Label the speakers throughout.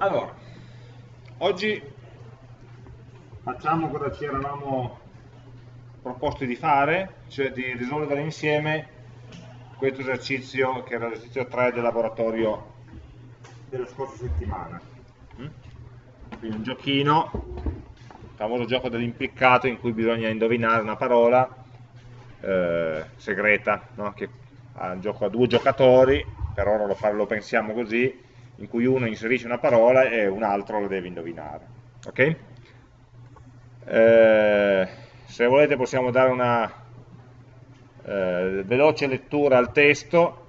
Speaker 1: Allora, oggi facciamo cosa ci eravamo proposti di fare, cioè di risolvere insieme questo esercizio che era l'esercizio 3 del laboratorio della scorsa settimana. Mm? Quindi un giochino, il famoso gioco dell'impiccato in cui bisogna indovinare una parola eh, segreta, no? che ha un gioco a due giocatori, per ora lo, lo pensiamo così, in cui uno inserisce una parola e un altro la deve indovinare. Ok? Eh, se volete possiamo dare una eh, veloce lettura al testo,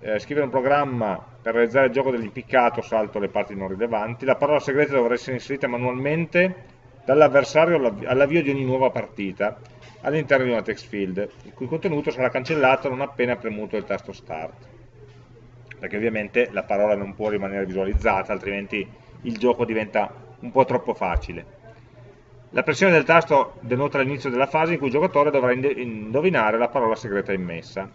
Speaker 1: eh, scrivere un programma per realizzare il gioco dell'impiccato, salto le parti non rilevanti, la parola segreta dovrà essere inserita manualmente dall'avversario all'avvio di ogni nuova partita all'interno di una text field, il cui contenuto sarà cancellato non appena premuto il tasto start perché ovviamente la parola non può rimanere visualizzata, altrimenti il gioco diventa un po' troppo facile. La pressione del tasto denota l'inizio della fase in cui il giocatore dovrà indovinare la parola segreta immessa.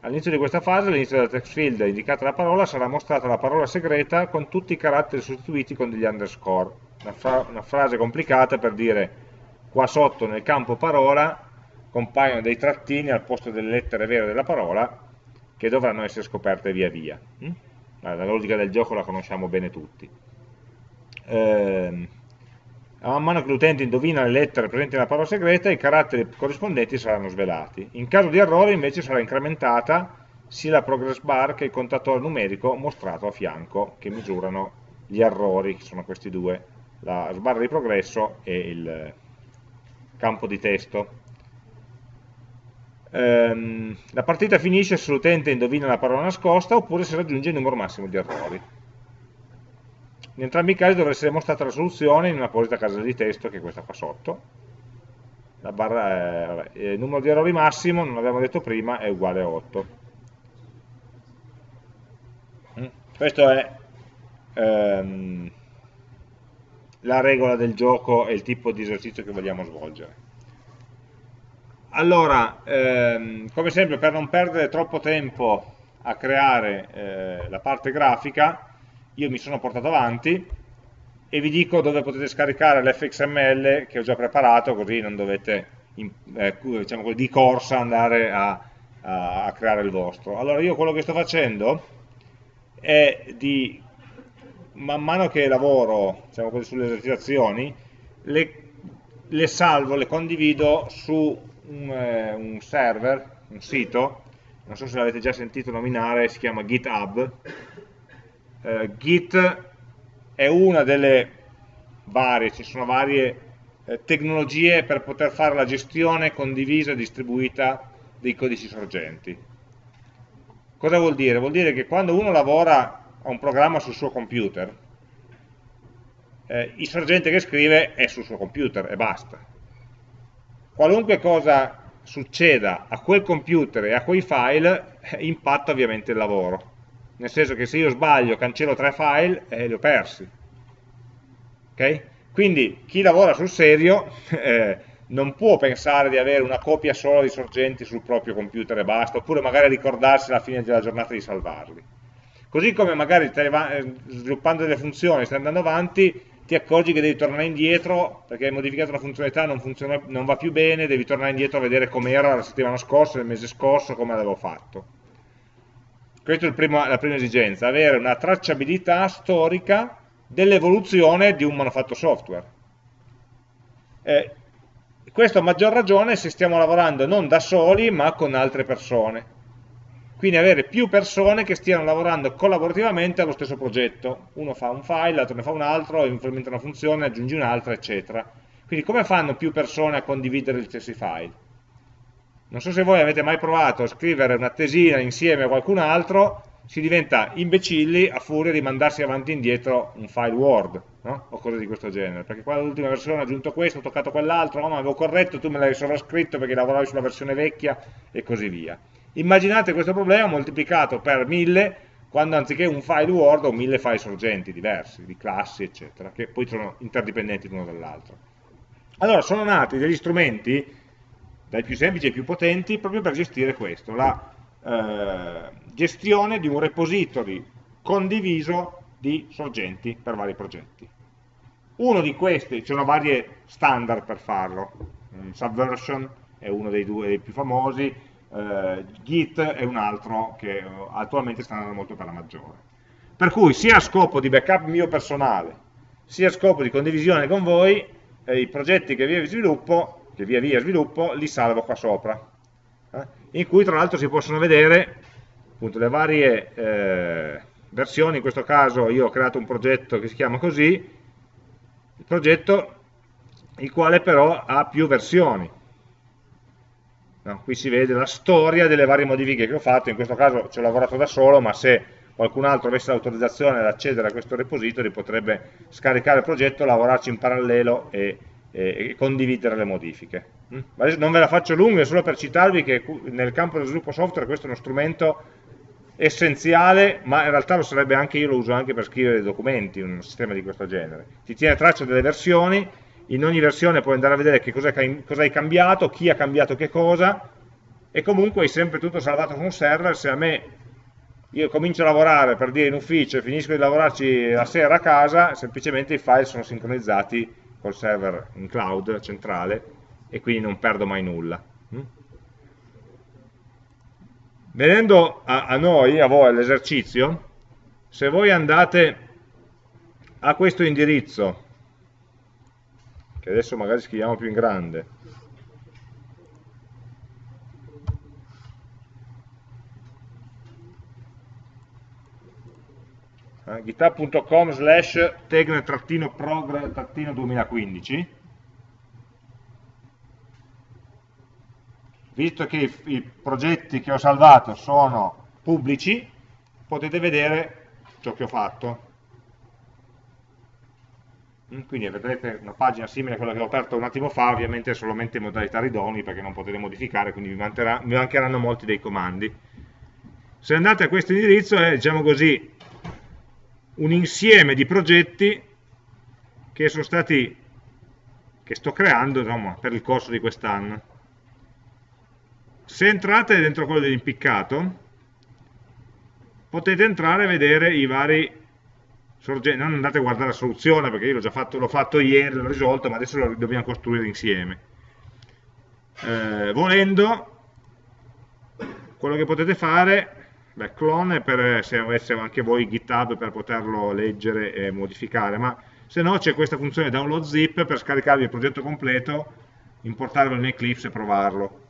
Speaker 1: All'inizio di questa fase, all'inizio della text field indicata la parola, sarà mostrata la parola segreta con tutti i caratteri sostituiti con degli underscore. Una, fra una frase complicata per dire qua sotto nel campo parola compaiono dei trattini al posto delle lettere vere della parola che dovranno essere scoperte via via. Mm? La logica del gioco la conosciamo bene tutti. Eh, man mano che l'utente indovina le lettere presenti nella parola segreta, i caratteri corrispondenti saranno svelati. In caso di errore invece sarà incrementata sia la progress bar che il contatore numerico mostrato a fianco, che misurano gli errori, che sono questi due, la sbarra di progresso e il campo di testo. Ehm, la partita finisce se l'utente indovina la parola nascosta oppure se raggiunge il numero massimo di errori. In entrambi i casi dovrà essere mostrata la soluzione in un'apposita casella di testo che è questa qua sotto. Barra vabbè, il numero di errori massimo, non l'abbiamo detto prima, è uguale a 8. Mm. Questa è ehm, la regola del gioco e il tipo di esercizio che vogliamo svolgere. Allora, ehm, come sempre, per non perdere troppo tempo a creare eh, la parte grafica, io mi sono portato avanti e vi dico dove potete scaricare l'fxml che ho già preparato, così non dovete in, eh, diciamo, di corsa andare a, a, a creare il vostro. Allora, io quello che sto facendo è di, man mano che lavoro diciamo sulle esercitazioni, le, le salvo, le condivido su un, eh, un server, un sito, non so se l'avete già sentito nominare, si chiama GitHub. Eh, Git è una delle varie, ci sono varie eh, tecnologie per poter fare la gestione condivisa e distribuita dei codici sorgenti. Cosa vuol dire? Vuol dire che quando uno lavora a un programma sul suo computer, eh, il sorgente che scrive è sul suo computer e basta qualunque cosa succeda a quel computer e a quei file eh, impatta ovviamente il lavoro. Nel senso che se io sbaglio cancello tre file eh, li ho persi. Okay? quindi chi lavora sul serio eh, non può pensare di avere una copia sola di sorgenti sul proprio computer e basta oppure magari ricordarsi alla fine della giornata di salvarli. Così come magari eh, sviluppando delle funzioni stai andando avanti ti accorgi che devi tornare indietro perché hai modificato una funzionalità, non, funziona, non va più bene, devi tornare indietro a vedere com'era la settimana scorsa, il mese scorso, come l'avevo fatto. Questa è primo, la prima esigenza, avere una tracciabilità storica dell'evoluzione di un manufatto software. Eh, questo a maggior ragione se stiamo lavorando non da soli ma con altre persone quindi avere più persone che stiano lavorando collaborativamente allo stesso progetto. Uno fa un file, l'altro ne fa un altro, implementa una funzione, aggiungi un'altra, eccetera. Quindi come fanno più persone a condividere gli stessi file? Non so se voi avete mai provato a scrivere una tesina insieme a qualcun altro, si diventa imbecilli a furia di mandarsi avanti e indietro un file Word, no? o cose di questo genere, perché qua l'ultima versione ha aggiunto questo, ho toccato quell'altro, no, ma avevo corretto, tu me l'hai sovrascritto perché lavoravi sulla versione vecchia e così via. Immaginate questo problema moltiplicato per 1000 quando anziché un file Word ho 1000 file sorgenti diversi, di classi, eccetera, che poi sono interdipendenti l'uno dall'altro. Allora, sono nati degli strumenti, dai più semplici ai più potenti, proprio per gestire questo, la eh, gestione di un repository condiviso di sorgenti per vari progetti. Uno di questi, ci sono varie standard per farlo, Subversion è uno dei due dei più famosi, eh, Git è un altro che attualmente sta andando molto per la maggiore. Per cui sia a scopo di backup mio personale, sia a scopo di condivisione con voi, eh, i progetti che via, sviluppo, che via via sviluppo, li salvo qua sopra, eh, in cui tra l'altro si possono vedere appunto, le varie eh, versioni, in questo caso io ho creato un progetto che si chiama così, il progetto il quale però ha più versioni. No, qui si vede la storia delle varie modifiche che ho fatto, in questo caso ci ho lavorato da solo, ma se qualcun altro avesse l'autorizzazione ad accedere a questo repository potrebbe scaricare il progetto, lavorarci in parallelo e, e, e condividere le modifiche. Mm? Adesso non ve la faccio lunga, è solo per citarvi che nel campo dello sviluppo software questo è uno strumento essenziale, ma in realtà lo sarebbe anche, io lo uso anche per scrivere documenti, un sistema di questo genere. Ti tiene traccia delle versioni, in ogni versione puoi andare a vedere che cosa, cosa hai cambiato, chi ha cambiato che cosa, e comunque hai sempre tutto salvato su un server, se a me io comincio a lavorare per dire in ufficio e finisco di lavorarci la sera a casa, semplicemente i file sono sincronizzati col server in cloud centrale e quindi non perdo mai nulla. Mm? Venendo a, a noi, a voi, all'esercizio, se voi andate a questo indirizzo, che adesso magari scriviamo più in grande, eh, github.com slash tegne-progr-2015 visto che i, i progetti che ho salvato sono pubblici, potete vedere ciò che ho fatto. Mm, quindi vedrete una pagina simile a quella che ho aperto un attimo fa, ovviamente solamente in modalità ridoni perché non potete modificare, quindi vi, vi mancheranno molti dei comandi. Se andate a questo indirizzo è, diciamo così, un insieme di progetti che sono stati, che sto creando insomma, per il corso di quest'anno. Se entrate dentro quello dell'impiccato, potete entrare e vedere i vari sorgenti, non andate a guardare la soluzione perché io l'ho già fatto, l'ho fatto ieri, l'ho risolto, ma adesso lo dobbiamo costruire insieme. Eh, volendo, quello che potete fare, beh, clone per se avesse anche voi GitHub per poterlo leggere e modificare, ma se no c'è questa funzione download zip per scaricarvi il progetto completo, importarlo in Eclipse e provarlo.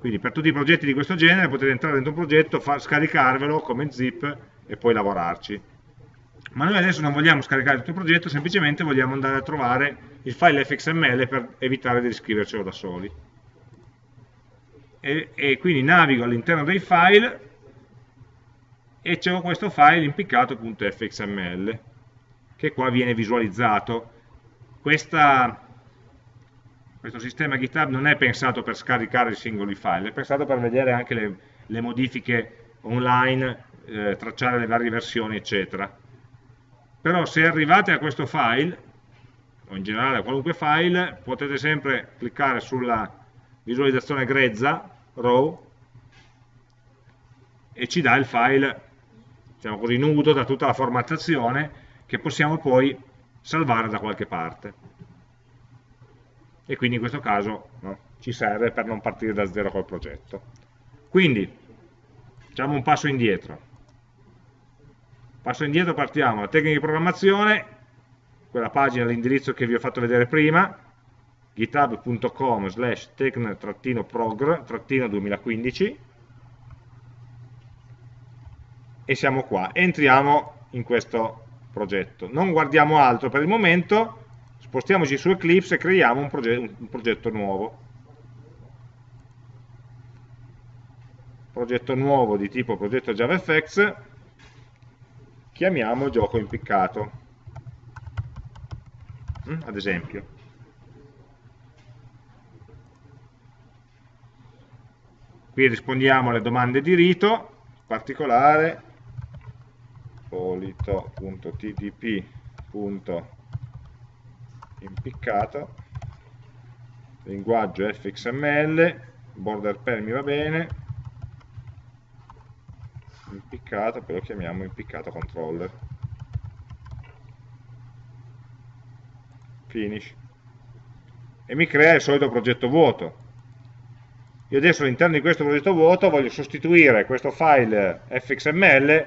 Speaker 1: Quindi per tutti i progetti di questo genere potete entrare dentro un progetto, far, scaricarvelo come zip e poi lavorarci. Ma noi adesso non vogliamo scaricare tutto il progetto, semplicemente vogliamo andare a trovare il file fxml per evitare di riscrivercelo da soli. E, e quindi navigo all'interno dei file e c'è questo file impiccato.fxml che qua viene visualizzato. Questa questo sistema GitHub non è pensato per scaricare i singoli file, è pensato per vedere anche le, le modifiche online, eh, tracciare le varie versioni, eccetera. Però se arrivate a questo file, o in generale a qualunque file, potete sempre cliccare sulla visualizzazione grezza, raw, e ci dà il file, diciamo così, nudo da tutta la formattazione, che possiamo poi salvare da qualche parte e quindi in questo caso no, ci serve per non partire da zero col progetto. Quindi, facciamo un passo indietro. Passo indietro partiamo da tecnica di programmazione, quella pagina, l'indirizzo che vi ho fatto vedere prima, github.com slash tecn-progr-2015 e siamo qua. Entriamo in questo progetto. Non guardiamo altro per il momento, spostiamoci su Eclipse e creiamo un, proget un progetto nuovo. Progetto nuovo di tipo progetto JavaFX, chiamiamo gioco impiccato, mm, ad esempio. Qui rispondiamo alle domande di rito, particolare polito.tdp.com impiccato linguaggio fxml border pair mi va bene impiccato, poi lo chiamiamo impiccato controller. Finish. E mi crea il solito progetto vuoto. Io adesso all'interno di questo progetto vuoto voglio sostituire questo file fxml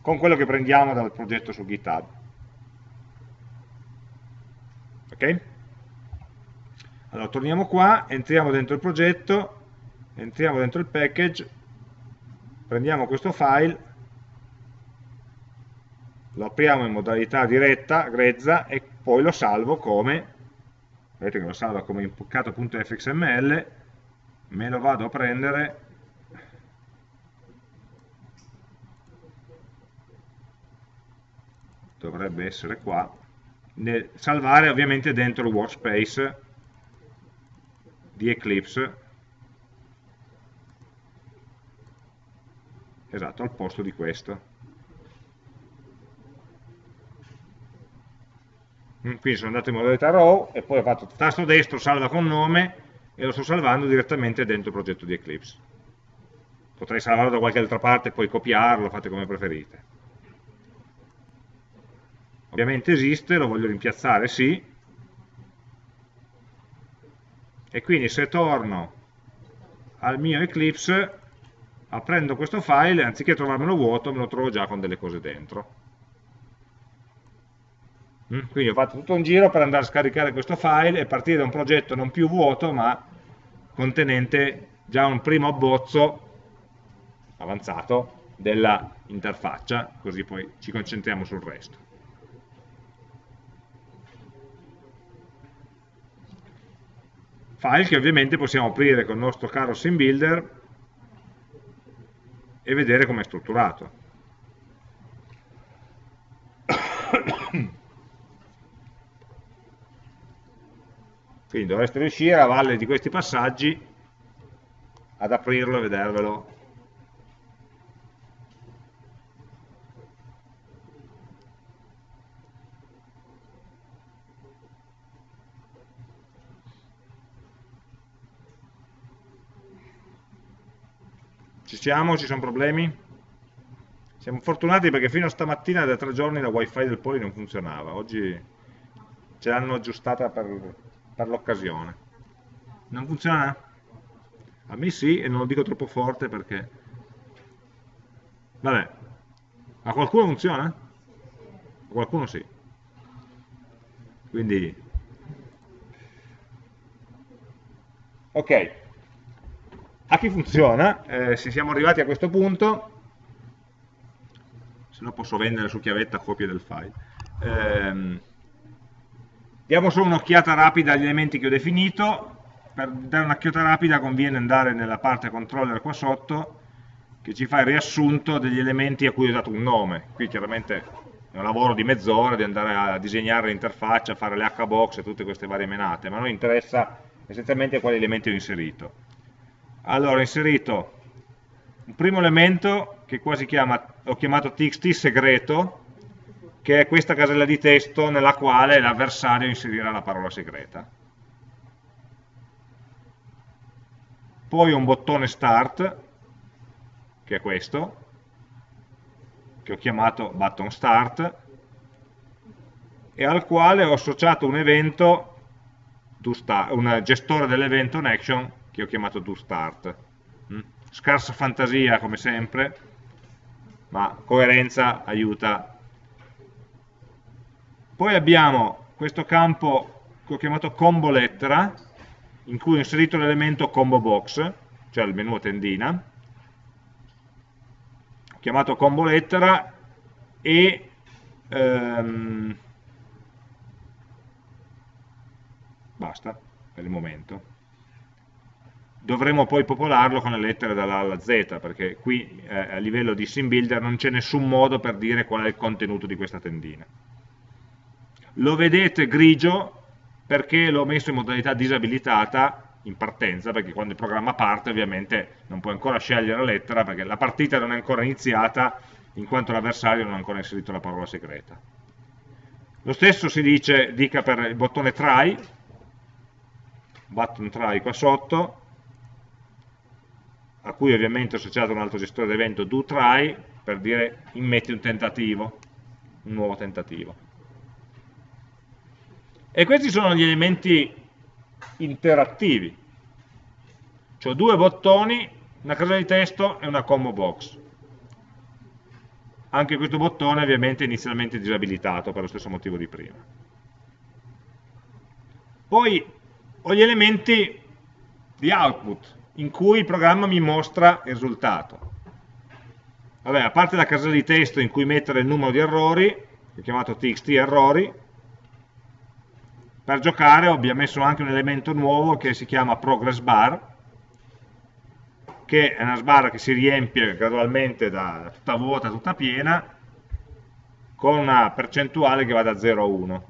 Speaker 1: con quello che prendiamo dal progetto su GitHub. Ok? Allora torniamo qua, entriamo dentro il progetto, entriamo dentro il package, prendiamo questo file, lo apriamo in modalità diretta, grezza, e poi lo salvo come, vedete che lo salva come impoccato.fxml, me lo vado a prendere dovrebbe essere qua, salvare ovviamente dentro il workspace di Eclipse esatto, al posto di questo. Mm, quindi sono andato in modalità raw e poi ho fatto tasto destro salva con nome e lo sto salvando direttamente dentro il progetto di Eclipse. Potrei salvarlo da qualche altra parte e poi copiarlo, fate come preferite. Ovviamente esiste, lo voglio rimpiazzare, sì. E quindi se torno al mio Eclipse aprendo questo file anziché trovarmelo vuoto me lo trovo già con delle cose dentro mm? quindi ho fatto tutto un giro per andare a scaricare questo file e partire da un progetto non più vuoto ma contenente già un primo abbozzo avanzato della interfaccia così poi ci concentriamo sul resto file che ovviamente possiamo aprire con il nostro caro SimBuilder e vedere come è strutturato. Quindi dovreste riuscire a valle di questi passaggi ad aprirlo e vedervelo Ci siamo? Ci sono problemi? Siamo fortunati perché fino a stamattina da tre giorni la wifi del Poli non funzionava, oggi ce l'hanno aggiustata per, per l'occasione. Non funziona? A me sì, e non lo dico troppo forte perché... Vabbè, a qualcuno funziona? A qualcuno sì. Quindi... Ok, a chi funziona, eh, se siamo arrivati a questo punto, se no posso vendere su chiavetta copie del file, eh, diamo solo un'occhiata rapida agli elementi che ho definito, per dare un'occhiata rapida conviene andare nella parte controller qua sotto, che ci fa il riassunto degli elementi a cui ho dato un nome, qui chiaramente è un lavoro di mezz'ora di andare a disegnare l'interfaccia, fare le hbox e tutte queste varie menate, ma a noi interessa essenzialmente quali elementi ho inserito allora ho inserito un primo elemento che qua chiama, ho chiamato txt segreto, che è questa casella di testo nella quale l'avversario inserirà la parola segreta. Poi un bottone start, che è questo, che ho chiamato button start, e al quale ho associato un evento, un gestore dell'evento, un action, che ho chiamato doStart. Mm? Scarsa fantasia come sempre, ma coerenza aiuta. Poi abbiamo questo campo che ho chiamato combo lettera, in cui ho inserito l'elemento combo box, cioè il menu tendina, ho chiamato combo lettera e ehm, basta per il momento dovremo poi popolarlo con le lettere dalla A alla Z, perché qui eh, a livello di sim builder non c'è nessun modo per dire qual è il contenuto di questa tendina. Lo vedete grigio perché l'ho messo in modalità disabilitata in partenza, perché quando il programma parte ovviamente non puoi ancora scegliere la lettera, perché la partita non è ancora iniziata, in quanto l'avversario non ha ancora inserito la parola segreta. Lo stesso si dice, dica per il bottone try, button try qua sotto, a cui ovviamente ho associato un altro gestore d'evento doTry, per dire immetti un tentativo, un nuovo tentativo. E questi sono gli elementi interattivi. Ho due bottoni, una casella di testo e una combo box. Anche questo bottone ovviamente è inizialmente disabilitato per lo stesso motivo di prima. Poi ho gli elementi di output, in cui il programma mi mostra il risultato. Vabbè, a parte la casella di testo in cui mettere il numero di errori, che ho chiamato txt errori, per giocare ho messo anche un elemento nuovo che si chiama progress bar, che è una sbarra che si riempie gradualmente da tutta vuota a tutta piena, con una percentuale che va da 0 a 1.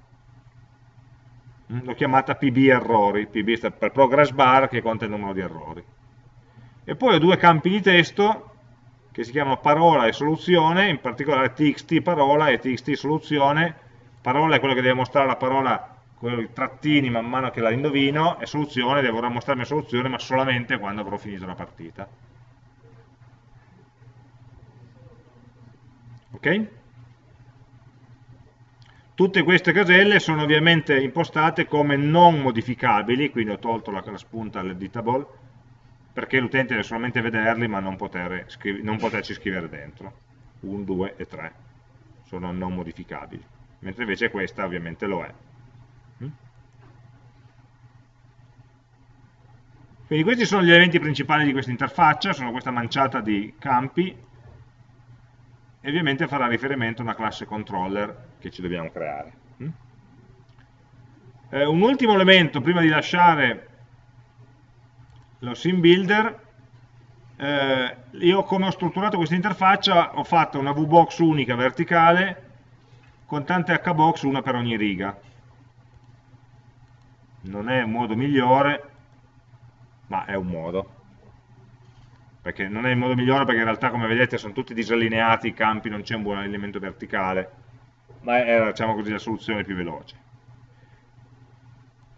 Speaker 1: L'ho chiamata pb errori, pb sta per progress bar che conta il numero di errori. E poi ho due campi di testo che si chiamano parola e soluzione, in particolare txt parola e txt soluzione. Parola è quello che deve mostrare la parola con i trattini man mano che la indovino, e soluzione devo mostrarmi la soluzione ma solamente quando avrò finito la partita. Ok? Tutte queste caselle sono ovviamente impostate come non modificabili, quindi ho tolto la, la spunta all'editable, perché l'utente deve solamente vederli ma non, poter scrive, non poterci scrivere dentro. 1, 2 e 3 sono non modificabili, mentre invece questa ovviamente lo è. Mm? Quindi questi sono gli elementi principali di questa interfaccia, sono questa manciata di campi e ovviamente farà riferimento a una classe controller che ci dobbiamo creare. Mm? Eh, un ultimo elemento prima di lasciare lo sim builder, eh, io come ho strutturato questa interfaccia ho fatto una VBox unica verticale con tante HBox, una per ogni riga. Non è un modo migliore, ma è un modo. Perché non è il modo migliore perché in realtà come vedete sono tutti disallineati i campi, non c'è un buon elemento verticale, ma è diciamo così, la soluzione più veloce.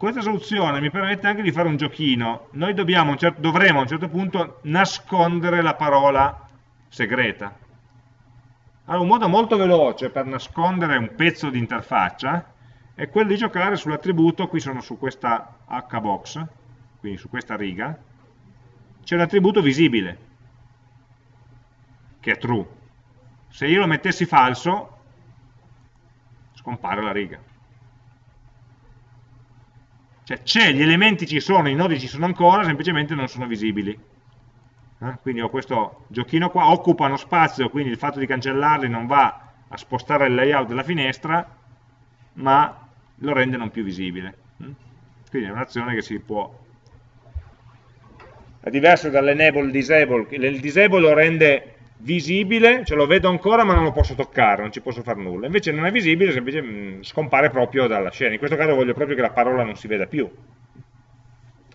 Speaker 1: Questa soluzione mi permette anche di fare un giochino. Noi dobbiamo, dovremo a un certo punto nascondere la parola segreta. Allora, un modo molto veloce per nascondere un pezzo di interfaccia è quello di giocare sull'attributo, qui sono su questa hbox, quindi su questa riga, c'è un attributo visibile, che è true. Se io lo mettessi falso, scompare la riga. Cioè c'è, gli elementi ci sono, i nodi ci sono ancora, semplicemente non sono visibili. Eh? Quindi ho questo giochino qua, occupano spazio, quindi il fatto di cancellarli non va a spostare il layout della finestra, ma lo rende non più visibile. Mm? Quindi è un'azione che si può... È diverso dall'enable disable, il disable lo rende visibile, ce lo vedo ancora ma non lo posso toccare, non ci posso fare nulla. Invece non è visibile, semplicemente mm, scompare proprio dalla scena. In questo caso voglio proprio che la parola non si veda più.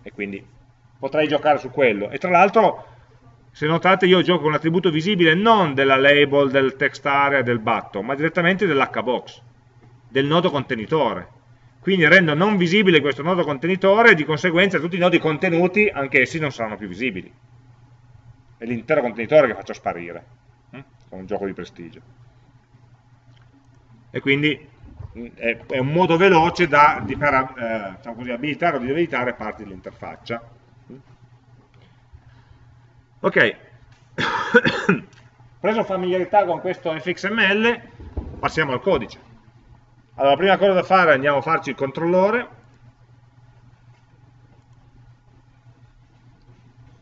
Speaker 1: E quindi potrei giocare su quello. E tra l'altro, se notate, io gioco con l'attributo visibile non della label, del text area, del button, ma direttamente dell'hbox, del nodo contenitore. Quindi rendo non visibile questo nodo contenitore e di conseguenza tutti i nodi contenuti, anche essi non saranno più visibili è l'intero contenitore che faccio sparire, con un gioco di prestigio. E quindi hm, è, è un modo veloce da, di, per eh, diciamo così, abilitare o disabilitare parti dell'interfaccia. Hm? Ok, preso familiarità con questo fxml, passiamo al codice. Allora, la prima cosa da fare è andiamo a farci il controllore,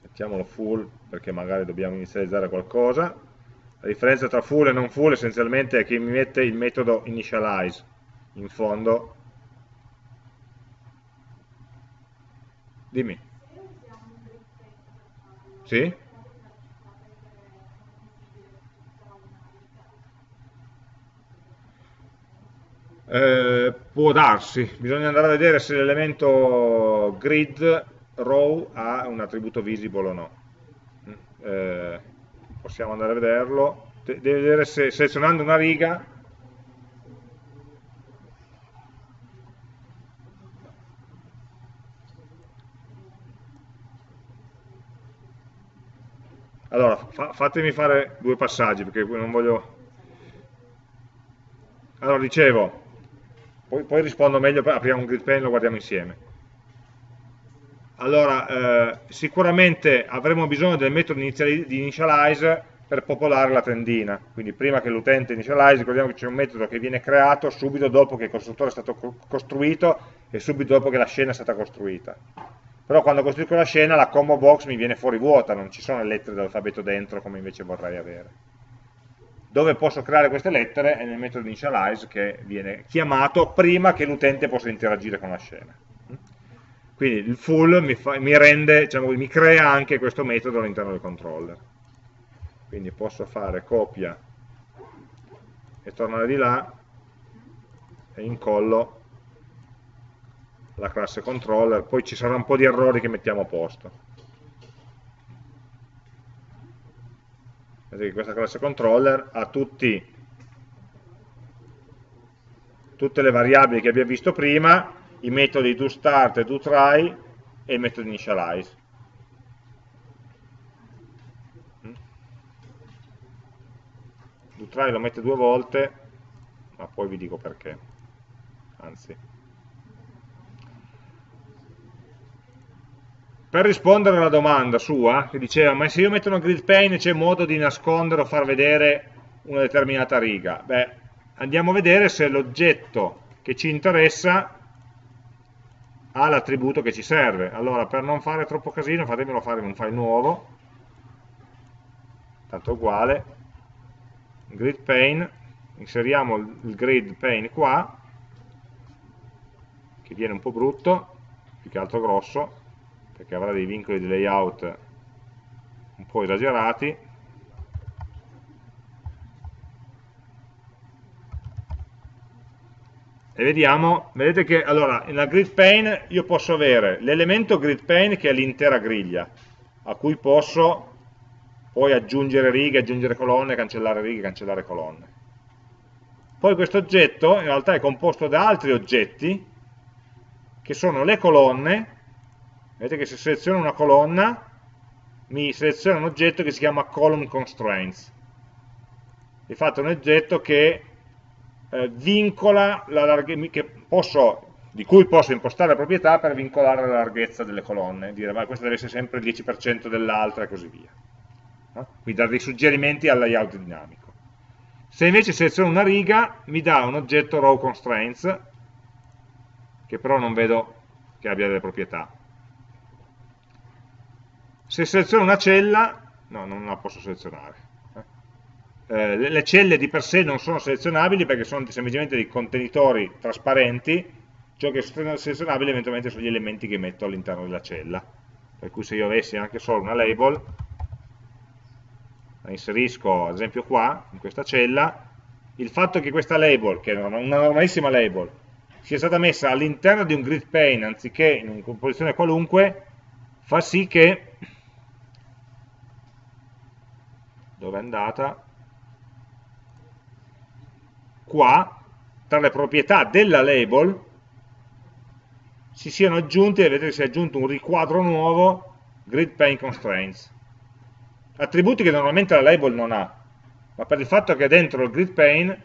Speaker 1: mettiamolo full perché magari dobbiamo inizializzare qualcosa. La differenza tra full e non full essenzialmente è che mi mette il metodo initialize in fondo. Dimmi. Sì? Eh, può darsi, bisogna andare a vedere se l'elemento grid row ha un attributo visible o no eh, possiamo andare a vederlo, De deve vedere se selezionando una riga Allora, fa fatemi fare due passaggi perché non voglio... Allora, dicevo, poi, poi rispondo meglio, apriamo un grid pane e lo guardiamo insieme. Allora, eh, sicuramente avremo bisogno del metodo di initialize per popolare la tendina, quindi prima che l'utente initialize, ricordiamo che c'è un metodo che viene creato subito dopo che il costruttore è stato costruito e subito dopo che la scena è stata costruita. Però quando costruisco la scena la combo box mi viene fuori vuota, non ci sono le lettere dell'alfabeto dentro come invece vorrei avere. Dove posso creare queste lettere è nel metodo initialize che viene chiamato prima che l'utente possa interagire con la scena. Quindi il full mi, fa, mi, rende, diciamo, mi crea anche questo metodo all'interno del controller. Quindi posso fare copia e tornare di là e incollo la classe controller, poi ci sarà un po' di errori che mettiamo a posto. Vedete che questa classe controller ha tutti, tutte le variabili che abbiamo visto prima i metodi doStart e doTry e il metodo initialize. Mm? DoTry lo mette due volte, ma poi vi dico perché. Anzi. Per rispondere alla domanda sua, che diceva, ma se io metto una grid pane c'è modo di nascondere o far vedere una determinata riga? Beh, andiamo a vedere se l'oggetto che ci interessa ha l'attributo che ci serve. Allora, per non fare troppo casino, fatemelo fare in un file nuovo, tanto uguale, grid pane, inseriamo il grid pane qua, che viene un po' brutto, più che altro grosso, perché avrà dei vincoli di layout un po' esagerati, e vediamo, vedete che allora nella grid pane io posso avere l'elemento grid pane che è l'intera griglia a cui posso poi aggiungere righe, aggiungere colonne, cancellare righe, cancellare colonne. Poi questo oggetto in realtà è composto da altri oggetti che sono le colonne. Vedete che se seleziono una colonna mi seleziona un oggetto che si chiama column constraints. Infatti è un oggetto che eh, vincola la posso, di cui posso impostare la proprietà per vincolare la larghezza delle colonne, dire ma questa deve essere sempre il 10% dell'altra e così via. No? Quindi dare dei suggerimenti al layout dinamico. Se invece seleziono una riga, mi dà un oggetto row constraints, che però non vedo che abbia delle proprietà. Se seleziono una cella, no, non la posso selezionare eh, le celle di per sé non sono selezionabili perché sono semplicemente dei contenitori trasparenti, ciò che è selezionabile eventualmente sono gli elementi che metto all'interno della cella. Per cui se io avessi anche solo una label, la inserisco ad esempio qua, in questa cella, il fatto che questa label, che è una normalissima label, sia stata messa all'interno di un grid pane anziché in una composizione qualunque, fa sì che, dove è andata? Qua, tra le proprietà della label, si siano aggiunti, vedete si è aggiunto un riquadro nuovo, grid pane constraints. Attributi che normalmente la label non ha, ma per il fatto che dentro il grid pane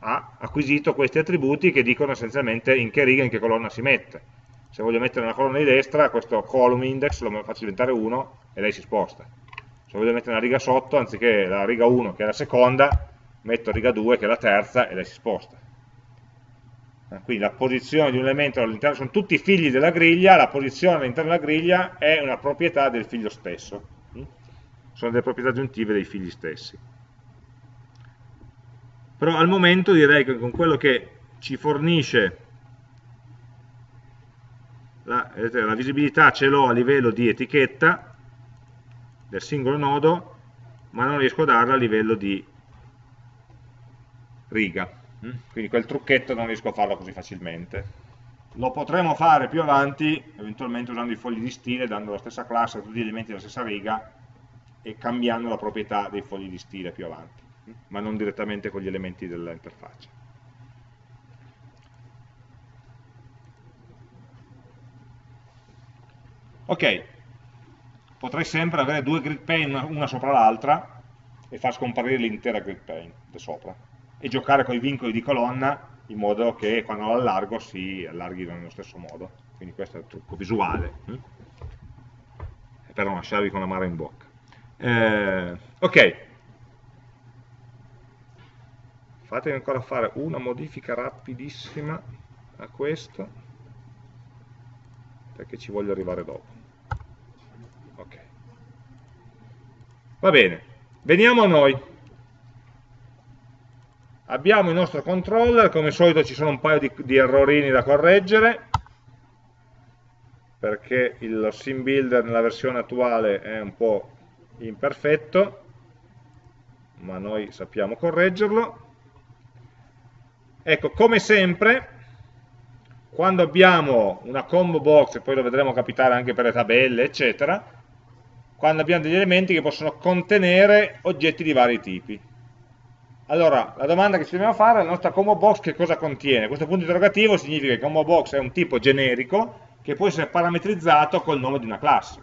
Speaker 1: ha acquisito questi attributi che dicono essenzialmente in che riga, in che colonna si mette. Se voglio mettere una colonna di destra, questo column index lo faccio diventare 1 e lei si sposta. Se voglio mettere una riga sotto, anziché la riga 1 che è la seconda, metto riga 2 che è la terza e lei si sposta. Eh, quindi la posizione di un elemento all'interno, sono tutti figli della griglia, la posizione all'interno della griglia è una proprietà del figlio stesso. Mm? Sono delle proprietà aggiuntive dei figli stessi. Però al momento direi che con quello che ci fornisce la, vedete, la visibilità ce l'ho a livello di etichetta del singolo nodo, ma non riesco a darla a livello di riga. Mm? Quindi quel trucchetto non riesco a farlo così facilmente. Lo potremo fare più avanti, eventualmente usando i fogli di stile, dando la stessa classe a tutti gli elementi della stessa riga e cambiando la proprietà dei fogli di stile più avanti, mm? ma non direttamente con gli elementi dell'interfaccia. Ok, potrei sempre avere due grid pane una, una sopra l'altra e far scomparire l'intera grid pane da sopra e giocare con i vincoli di colonna in modo che quando lo allargo si allarghino nello stesso modo. Quindi questo è il trucco visuale hm? per non lasciarvi con la mare in bocca. Eh, ok. Fatemi ancora fare una modifica rapidissima a questo perché ci voglio arrivare dopo. Ok. Va bene. Veniamo a noi abbiamo il nostro controller come al solito ci sono un paio di, di errorini da correggere perché il sim builder nella versione attuale è un po' imperfetto ma noi sappiamo correggerlo Ecco, come sempre, quando abbiamo una combo box, e poi lo vedremo capitare anche per le tabelle, eccetera, quando abbiamo degli elementi che possono contenere oggetti di vari tipi. Allora, la domanda che ci dobbiamo fare è la nostra combo box che cosa contiene? Questo punto interrogativo significa che combo box è un tipo generico che può essere parametrizzato col nome di una classe.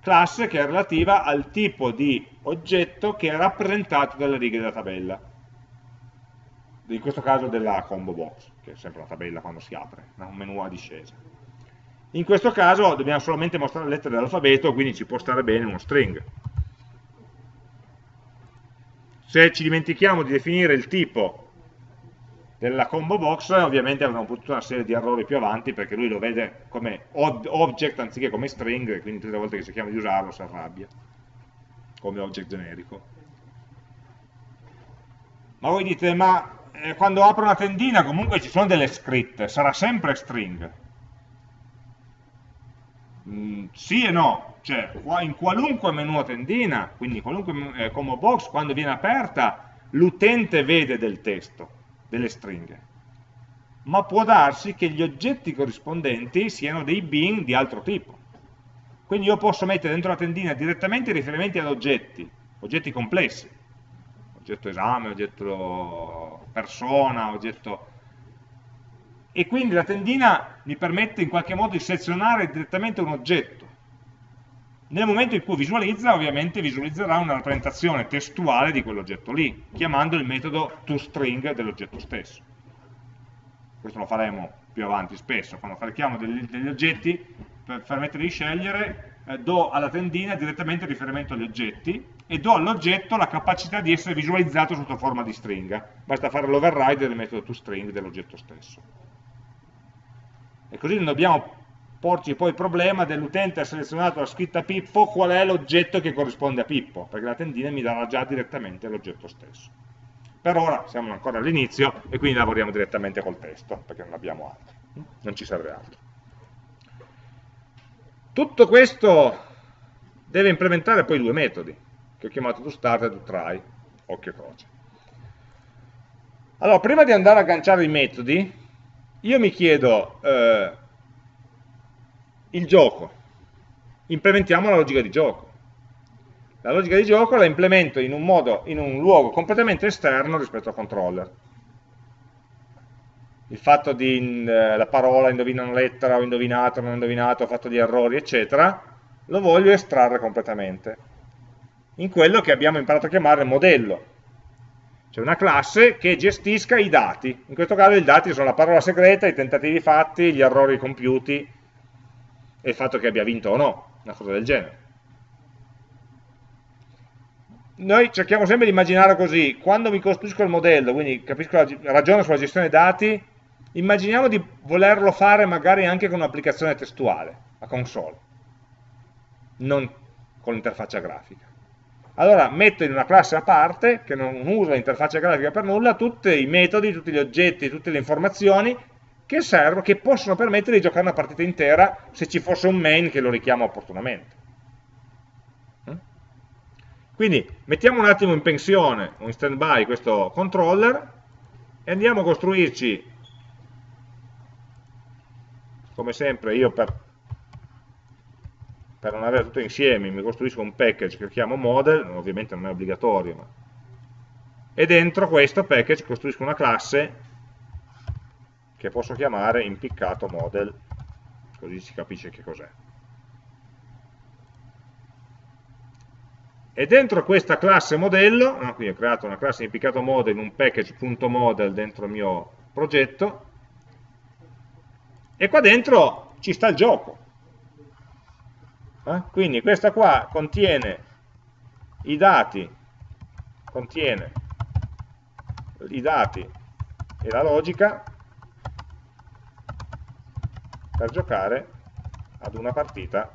Speaker 1: Classe che è relativa al tipo di oggetto che è rappresentato dalle righe della tabella in questo caso della combo box, che è sempre una tabella quando si apre, un menu a discesa. In questo caso dobbiamo solamente mostrare le lettere dell'alfabeto, quindi ci può stare bene uno string. Se ci dimentichiamo di definire il tipo della combo box, ovviamente avremo tutta una serie di errori più avanti, perché lui lo vede come object anziché come string, quindi tutte le volte che cerchiamo di usarlo si arrabbia, come object generico. Ma voi dite, ma eh, quando apro una tendina comunque ci sono delle scritte, sarà sempre string. Mm, sì e no, cioè in qualunque menu a tendina, quindi in qualunque eh, combo box, quando viene aperta, l'utente vede del testo, delle stringhe. Ma può darsi che gli oggetti corrispondenti siano dei bin di altro tipo. Quindi io posso mettere dentro la tendina direttamente riferimenti ad oggetti, oggetti complessi, oggetto esame, oggetto persona, oggetto... E quindi la tendina mi permette in qualche modo di selezionare direttamente un oggetto. Nel momento in cui visualizza, ovviamente visualizzerà una rappresentazione testuale di quell'oggetto lì, chiamando il metodo toString dell'oggetto stesso. Questo lo faremo più avanti spesso, quando carichiamo degli, degli oggetti, per permettere di scegliere, eh, do alla tendina direttamente riferimento agli oggetti e do all'oggetto la capacità di essere visualizzato sotto forma di stringa. Basta fare l'override del metodo toString dell'oggetto stesso. E così non dobbiamo porci poi il problema dell'utente ha selezionato la scritta Pippo, qual è l'oggetto che corrisponde a Pippo, perché la tendina mi darà già direttamente l'oggetto stesso. Per ora siamo ancora all'inizio e quindi lavoriamo direttamente col testo, perché non abbiamo altro, non ci serve altro. Tutto questo deve implementare poi due metodi che ho chiamato toStart e toTry, occhio e croce. Allora, prima di andare a agganciare i metodi, io mi chiedo eh, il gioco, implementiamo la logica di gioco. La logica di gioco la implemento in un, modo, in un luogo completamente esterno rispetto al controller. Il fatto di eh, la parola indovina una lettera, ho indovinato, non ho indovinato, ho fatto degli errori, eccetera, lo voglio estrarre completamente in quello che abbiamo imparato a chiamare modello. C'è una classe che gestisca i dati. In questo caso i dati sono la parola segreta, i tentativi fatti, gli errori compiuti e il fatto che abbia vinto o no, una cosa del genere. Noi cerchiamo sempre di immaginare così, quando mi costruisco il modello, quindi capisco la, ragiono sulla gestione dati, immaginiamo di volerlo fare magari anche con un'applicazione testuale, a console, non con l'interfaccia grafica allora metto in una classe a parte, che non usa l'interfaccia grafica per nulla, tutti i metodi, tutti gli oggetti, tutte le informazioni che servono, che possono permettere di giocare una partita intera se ci fosse un main che lo richiama opportunamente. Mm? Quindi mettiamo un attimo in pensione o in stand by questo controller e andiamo a costruirci, come sempre io per per non avere tutto insieme mi costruisco un package che chiamo model, ovviamente non è obbligatorio, ma... e dentro questo package costruisco una classe che posso chiamare impiccato model, così si capisce che cos'è. e dentro questa classe modello, no, quindi ho creato una classe impiccato model, un package.model dentro il mio progetto, e qua dentro ci sta il gioco. Eh? Quindi questa qua contiene i dati, contiene i dati e la logica per giocare ad una partita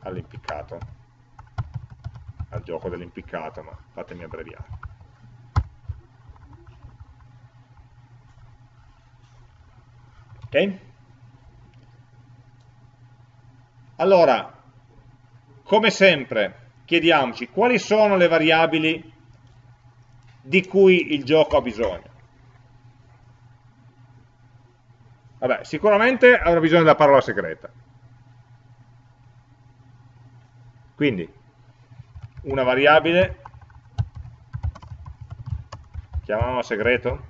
Speaker 1: all'impiccato, al gioco dell'impiccato, ma fatemi abbreviare. Ok? Allora, come sempre, chiediamoci quali sono le variabili di cui il gioco ha bisogno. Vabbè, sicuramente avrà bisogno della parola segreta. Quindi, una variabile, chiamiamola segreto,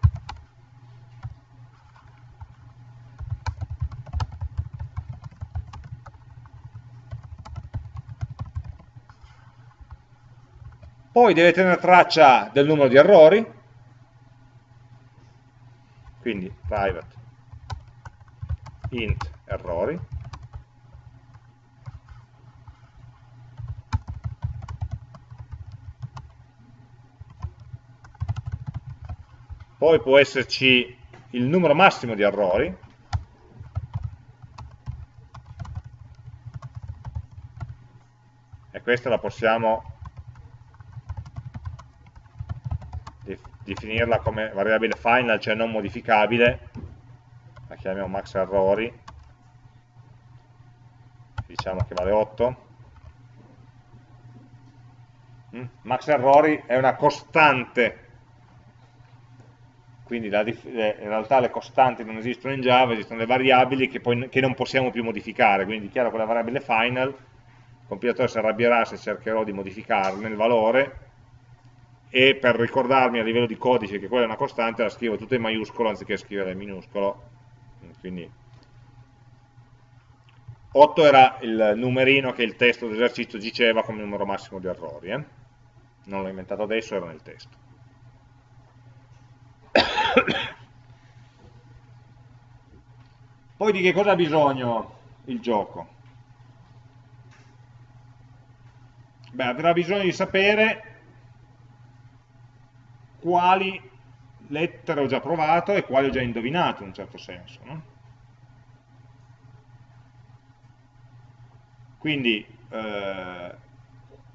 Speaker 1: poi deve tenere traccia del numero di errori, quindi private int errori, poi può esserci il numero massimo di errori, e questa la possiamo definirla come variabile final, cioè non modificabile, la chiamiamo max errori, diciamo che vale 8. Mm? Max errori è una costante, quindi in realtà le costanti non esistono in Java, esistono le variabili che, poi, che non possiamo più modificare, quindi dichiaro che la variabile final, il compilatore si arrabbierà se cercherò di modificarne il valore, e per ricordarmi a livello di codice che quella è una costante la scrivo tutta in maiuscolo anziché scrivere in minuscolo quindi 8 era il numerino che il testo dell'esercizio diceva come numero massimo di errori eh? non l'ho inventato adesso, era nel testo poi di che cosa ha bisogno il gioco? Beh, avrà bisogno di sapere quali lettere ho già provato e quali ho già indovinato in un certo senso. No? Quindi, eh,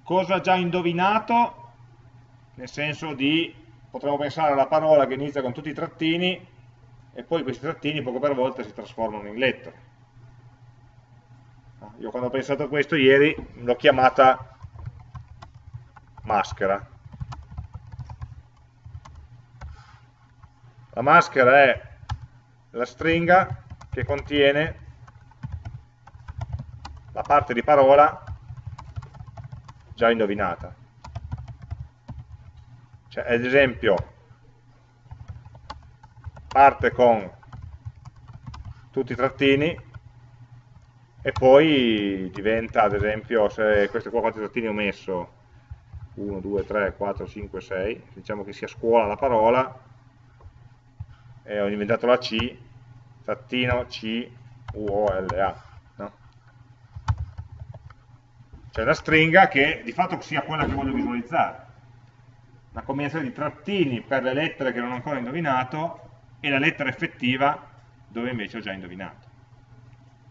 Speaker 1: cosa ho già indovinato? Nel senso di, potremmo pensare alla parola che inizia con tutti i trattini e poi questi trattini poco per volta si trasformano in lettere. Io quando ho pensato a questo ieri l'ho chiamata maschera, La maschera è la stringa che contiene la parte di parola già indovinata. Cioè, ad esempio, parte con tutti i trattini e poi diventa, ad esempio, se questo qua quanti trattini ho messo? 1, 2, 3, 4, 5, 6, diciamo che sia scuola la parola, e ho inventato la C, trattino C, U, O, L, A. No? Cioè una stringa che di fatto sia quella che voglio visualizzare. Una combinazione di trattini per le lettere che non ho ancora indovinato e la lettera effettiva dove invece ho già indovinato.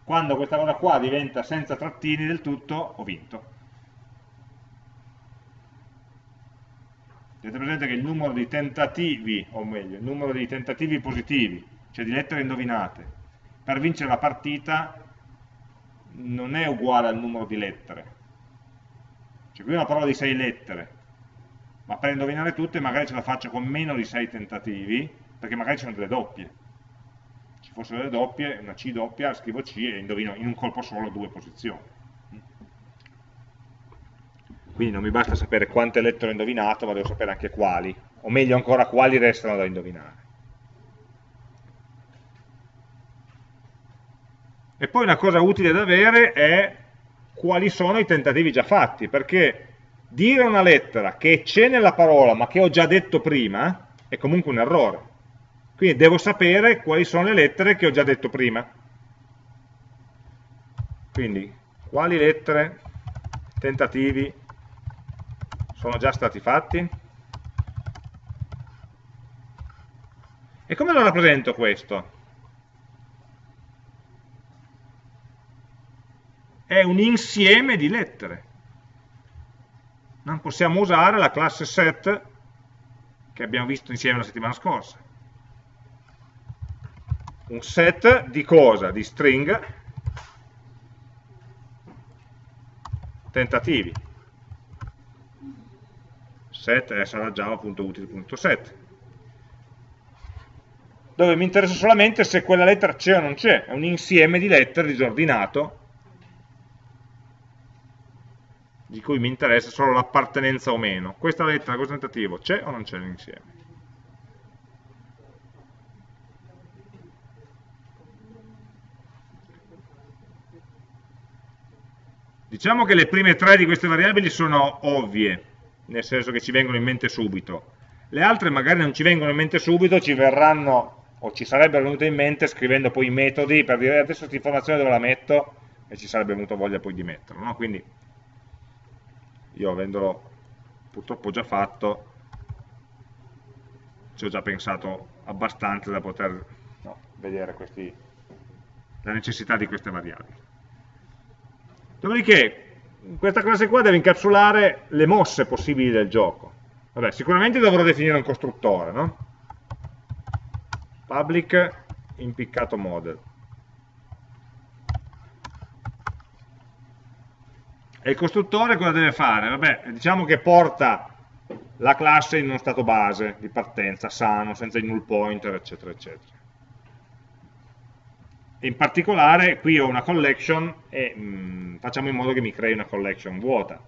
Speaker 1: Quando questa cosa qua diventa senza trattini del tutto, ho vinto. Tenete presente che il numero di tentativi, o meglio, il numero di tentativi positivi, cioè di lettere indovinate, per vincere la partita non è uguale al numero di lettere. Cioè qui è una parola di 6 lettere, ma per indovinare tutte magari ce la faccio con meno di 6 tentativi, perché magari ci sono delle doppie. Ci fossero delle doppie, una C doppia, scrivo C e indovino in un colpo solo due posizioni. Quindi non mi basta sapere quante lettere ho indovinato, ma devo sapere anche quali, o meglio ancora quali restano da indovinare. E poi una cosa utile da avere è quali sono i tentativi già fatti, perché dire una lettera che c'è nella parola ma che ho già detto prima è comunque un errore. Quindi devo sapere quali sono le lettere che ho già detto prima. Quindi, quali lettere, tentativi sono già stati fatti? E come lo rappresento questo? È un insieme di lettere. Non possiamo usare la classe set che abbiamo visto insieme la settimana scorsa. Un set di cosa? Di string tentativi. Set sarà java.util.set dove mi interessa solamente se quella lettera c'è o non c'è, è un insieme di lettere disordinato di cui mi interessa solo l'appartenenza o meno. Questa lettera, questo tentativo, c'è o non c'è nell'insieme? Diciamo che le prime tre di queste variabili sono ovvie, nel senso che ci vengono in mente subito. Le altre magari non ci vengono in mente subito, ci verranno o ci sarebbero venute in mente scrivendo poi i metodi per dire adesso questa informazione dove la metto e ci sarebbe venuto voglia poi di metterlo. No? Quindi io avendolo purtroppo già fatto ci ho già pensato abbastanza da poter no, vedere questi, la necessità di queste variabili. Dopodiché questa classe qua deve incapsulare le mosse possibili del gioco. Vabbè, sicuramente dovrò definire un costruttore, no? public impiccato model. E il costruttore cosa deve fare? Vabbè, diciamo che porta la classe in uno stato base di partenza, sano, senza il null pointer, eccetera, eccetera. In particolare qui ho una collection e mh, mm, facciamo in modo che mi crei una collection vuota,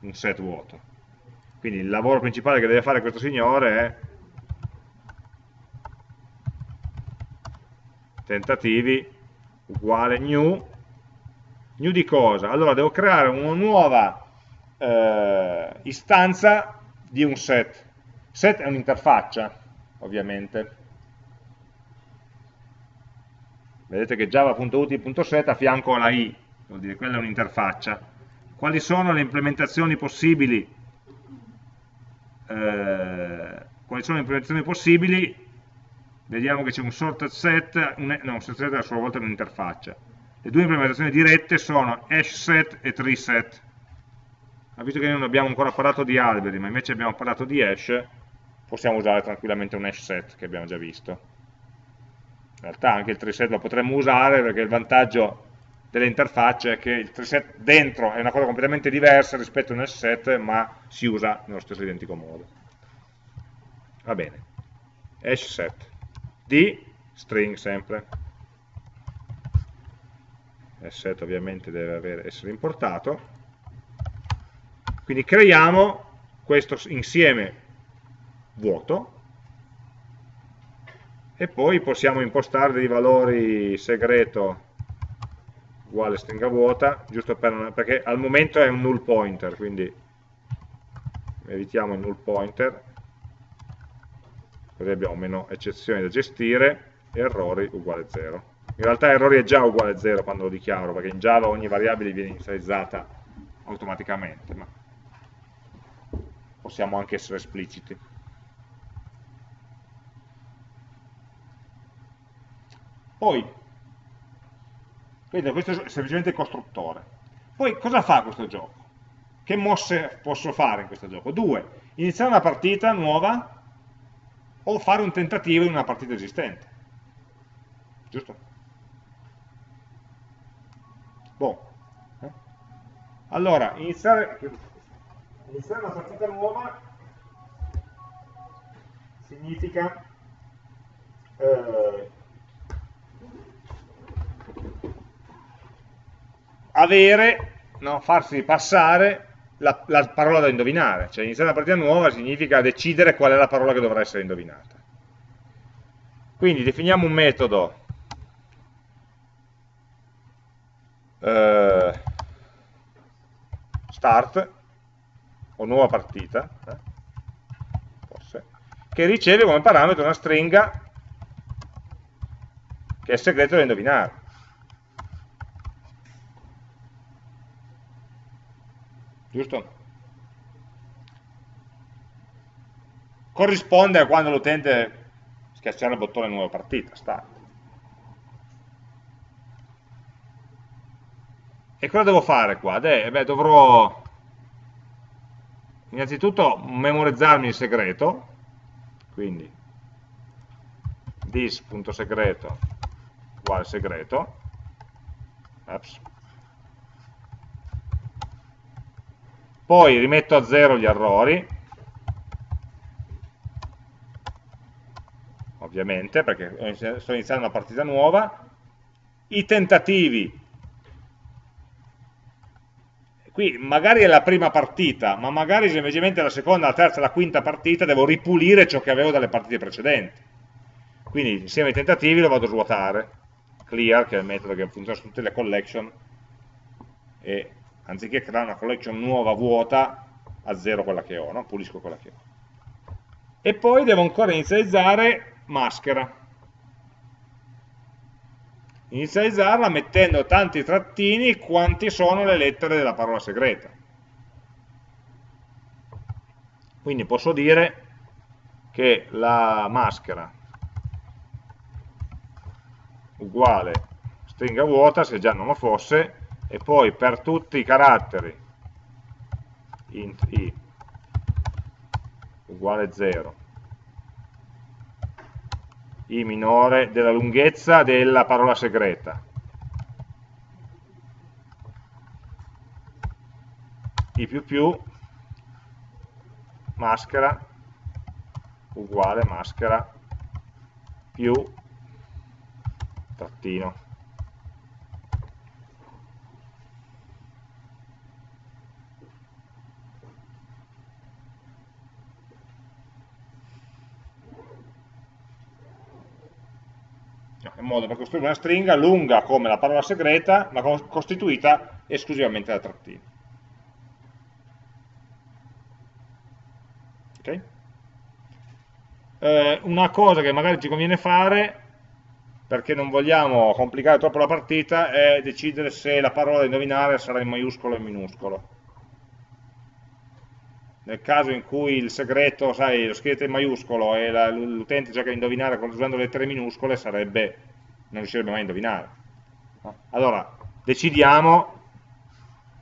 Speaker 1: un set vuoto. Quindi il lavoro principale che deve fare questo signore è tentativi uguale new, new di cosa? Allora devo creare una nuova eh, istanza di un set. Set è un'interfaccia, ovviamente. Vedete che java.util.set a fianco alla i, vuol dire quella è un'interfaccia. Quali sono le implementazioni possibili? Eh, quali sono le implementazioni possibili? vediamo che c'è un sorted set, un, no, un sorted set è a sua volta un'interfaccia. Le due implementazioni dirette sono hash set e tree set. Ma visto che noi non abbiamo ancora parlato di alberi, ma invece abbiamo parlato di hash, possiamo usare tranquillamente un hash set che abbiamo già visto. In realtà anche il tree set lo potremmo usare perché il vantaggio delle interfacce è che il tree set dentro è una cosa completamente diversa rispetto hash set, ma si usa nello stesso identico modo. Va bene. Hash set di string sempre set ovviamente deve avere, essere importato quindi creiamo questo insieme vuoto e poi possiamo impostare dei valori segreto uguale stringa vuota giusto per, perché al momento è un null pointer quindi evitiamo il null pointer così abbiamo meno eccezioni da gestire errori uguale 0. In realtà errori è già uguale 0 quando lo dichiaro, perché in Java ogni variabile viene inizializzata automaticamente, ma possiamo anche essere espliciti. Poi, vedete, questo è semplicemente il costruttore. Poi cosa fa questo gioco? Che mosse posso fare in questo gioco? Due, iniziare una partita nuova o fare un tentativo in una partita esistente. Giusto? Boh. Eh? Allora, iniziare, iniziare una partita nuova significa eh, avere, no, farsi passare la, la, parola da indovinare, cioè iniziare una partita nuova significa decidere qual è la parola che dovrà essere indovinata. Quindi definiamo un metodo eh, start o nuova partita, eh, forse, che riceve come parametro una stringa che è il segreto da indovinare. Giusto? Corrisponde a quando l'utente schiaccerà il bottone nuova partita, start. E cosa devo fare qua? De beh, dovrò innanzitutto memorizzarmi il segreto, quindi this.segreto uguale segreto, Ups. Poi rimetto a zero gli errori, ovviamente perché sto iniziando una partita nuova, i tentativi. Qui magari è la prima partita, ma magari semplicemente la seconda, la terza, la quinta partita devo ripulire ciò che avevo dalle partite precedenti. Quindi insieme ai tentativi lo vado a svuotare, clear, che è il metodo che funziona su tutte le collection, e anziché creare una collection nuova, vuota, a zero quella che ho, no? pulisco quella che ho. E poi devo ancora inizializzare maschera inizializzarla mettendo tanti trattini quanti sono le lettere della parola segreta. Quindi posso dire che la maschera uguale stringa vuota, se già non lo fosse, e poi per tutti i caratteri int i uguale 0 i minore della lunghezza della parola segreta. i più più maschera uguale maschera più trattino in modo per costruire una stringa lunga come la parola segreta, ma costituita esclusivamente da trattini. Okay? Eh, una cosa che magari ci conviene fare, perché non vogliamo complicare troppo la partita, è decidere se la parola da indovinare sarà in maiuscolo o in minuscolo. Nel caso in cui il segreto, sai, lo scrivete in maiuscolo e l'utente cerca di indovinare usando lettere minuscole, sarebbe non riuscirebbe mai a indovinare. Allora, decidiamo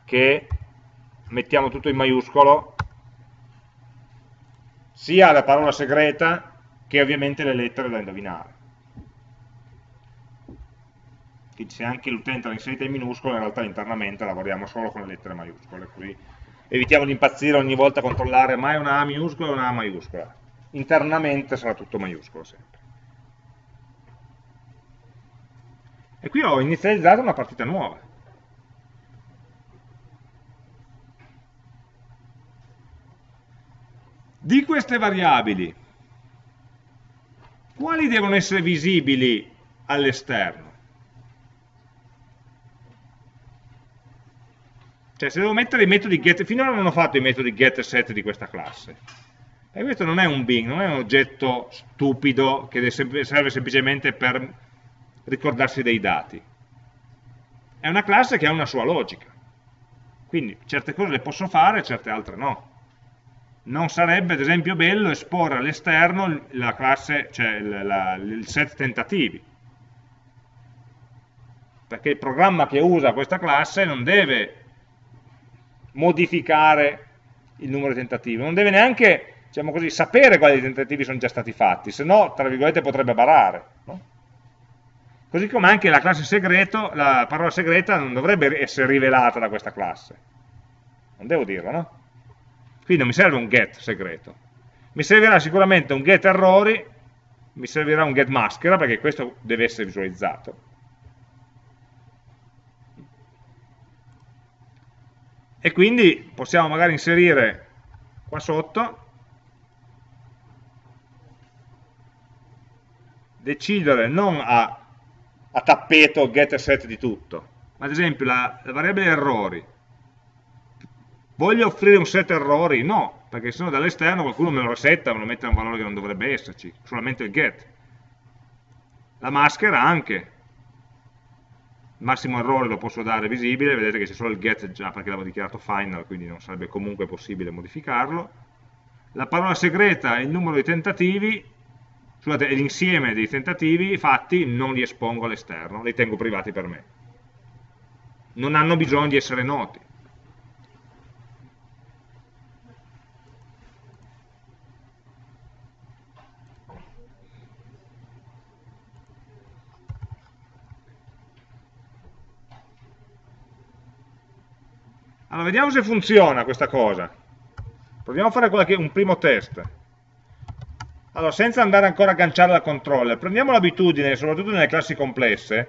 Speaker 1: che mettiamo tutto in maiuscolo, sia la parola segreta che ovviamente le lettere da indovinare. Quindi se anche l'utente l'ha inserita in minuscolo, in realtà internamente lavoriamo solo con le lettere maiuscole, così evitiamo di impazzire ogni volta a controllare mai una A minuscola o una A maiuscola. Internamente sarà tutto maiuscolo sempre. E qui ho inizializzato una partita nuova. Di queste variabili, quali devono essere visibili all'esterno? Cioè se devo mettere i metodi get, finora non ho fatto i metodi get e set di questa classe. E questo non è un Bing, non è un oggetto stupido che serve semplicemente per ricordarsi dei dati. È una classe che ha una sua logica. Quindi certe cose le posso fare, certe altre no. Non sarebbe, ad esempio, bello esporre all'esterno la classe, cioè il, la, il set tentativi. Perché il programma che usa questa classe non deve modificare il numero di tentativi, non deve neanche diciamo così, sapere quali tentativi sono già stati fatti, se no, tra virgolette, potrebbe barare. No? Così come anche la classe segreto, la parola segreta non dovrebbe essere rivelata da questa classe. Non devo dirlo, no? Quindi non mi serve un get segreto. Mi servirà sicuramente un get errori, mi servirà un get maschera, perché questo deve essere visualizzato. E quindi possiamo magari inserire qua sotto decidere non a a tappeto get e set di tutto. Ma ad esempio la, la variabile errori Voglio offrire un set errori? No, perché se no dall'esterno qualcuno me lo resetta, me lo mette a un valore che non dovrebbe esserci, solamente il get. La maschera anche. Massimo errore lo posso dare visibile, vedete che c'è solo il get già perché l'avevo dichiarato final, quindi non sarebbe comunque possibile modificarlo. La parola segreta e il numero di tentativi, scusate, l'insieme dei tentativi fatti non li espongo all'esterno, li tengo privati per me. Non hanno bisogno di essere noti. Allora, vediamo se funziona questa cosa. Proviamo a fare qualche, un primo test. Allora, senza andare ancora a agganciare al controller, prendiamo l'abitudine, soprattutto nelle classi complesse,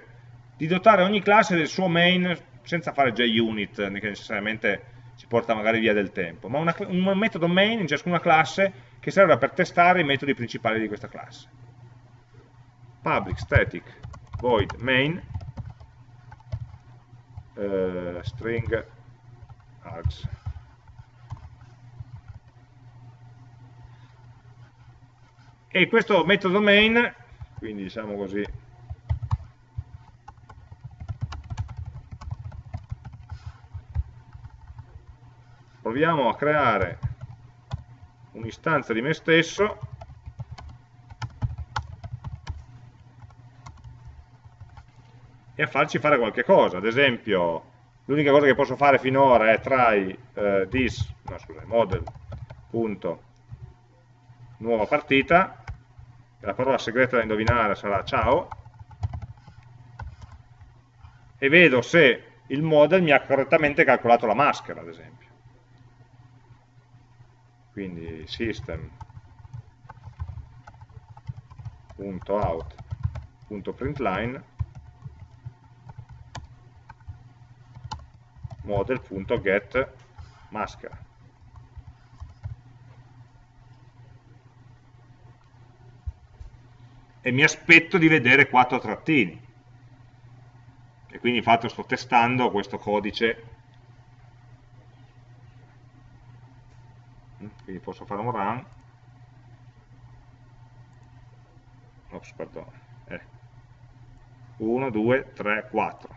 Speaker 1: di dotare ogni classe del suo main senza fare JUnit, che necessariamente ci porta magari via del tempo, ma una, un metodo main in ciascuna classe che serve per testare i metodi principali di questa classe. Public static void main uh, string args. E questo metodo main, quindi diciamo così, proviamo a creare un'istanza di me stesso e a farci fare qualche cosa, ad esempio L'unica cosa che posso fare finora è try uh, this, no scusa, model, punto, nuova partita, la parola segreta da indovinare sarà ciao, e vedo se il model mi ha correttamente calcolato la maschera, ad esempio. Quindi system.out.println model.get maschera. E mi aspetto di vedere quattro trattini. E quindi infatti sto testando questo codice. Quindi posso fare un run. Ops, perdono. Eh. 1, 2, 3, 4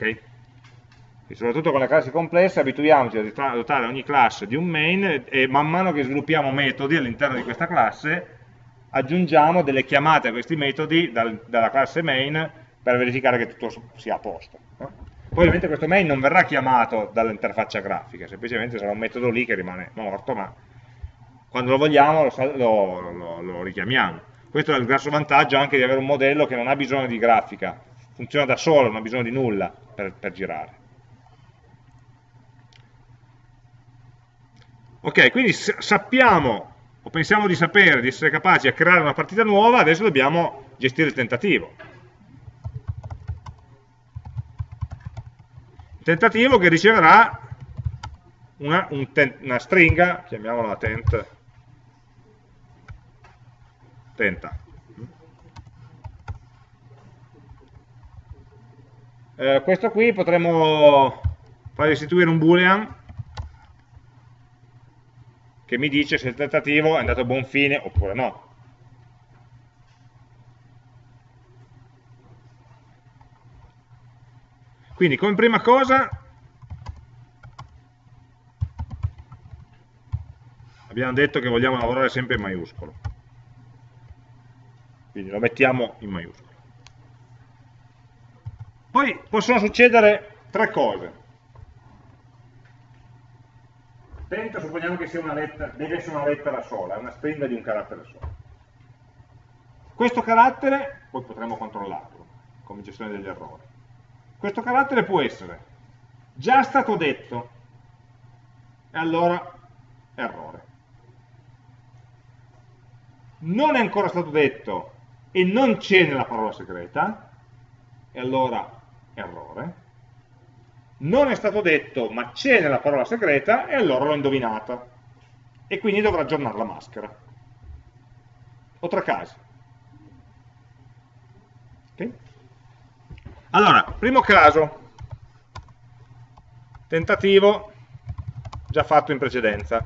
Speaker 1: ok? E soprattutto con le classi complesse abituiamoci a dotare ogni classe di un main e man mano che sviluppiamo metodi all'interno di questa classe aggiungiamo delle chiamate a questi metodi dal, dalla classe main per verificare che tutto sia a posto. Poi ovviamente questo main non verrà chiamato dall'interfaccia grafica, semplicemente sarà un metodo lì che rimane morto, ma quando lo vogliamo lo, lo, lo, lo richiamiamo. Questo è il grosso vantaggio anche di avere un modello che non ha bisogno di grafica, funziona da solo, non ha bisogno di nulla per, per girare. Ok, quindi sappiamo, o pensiamo di sapere, di essere capaci a creare una partita nuova, adesso dobbiamo gestire il tentativo. Tentativo che riceverà una, un una stringa, chiamiamola tent, tenta. Eh, questo qui potremmo far restituire un boolean che mi dice se il tentativo è andato a buon fine oppure no. Quindi come prima cosa abbiamo detto che vogliamo lavorare sempre in maiuscolo. Quindi lo mettiamo in maiuscolo. Poi possono succedere tre cose. Tenta, supponiamo che sia una lettera, deve essere una lettera sola, una stringa di un carattere solo. Questo carattere, poi potremo controllarlo, come gestione degli errori. Questo carattere può essere già stato detto, e allora errore. Non è ancora stato detto e non c'è nella parola segreta, e allora errore, non è stato detto ma c'è nella parola segreta e allora l'ho indovinata e quindi dovrò aggiornare la maschera. O tre casi. Okay. Allora, primo caso, tentativo già fatto in precedenza.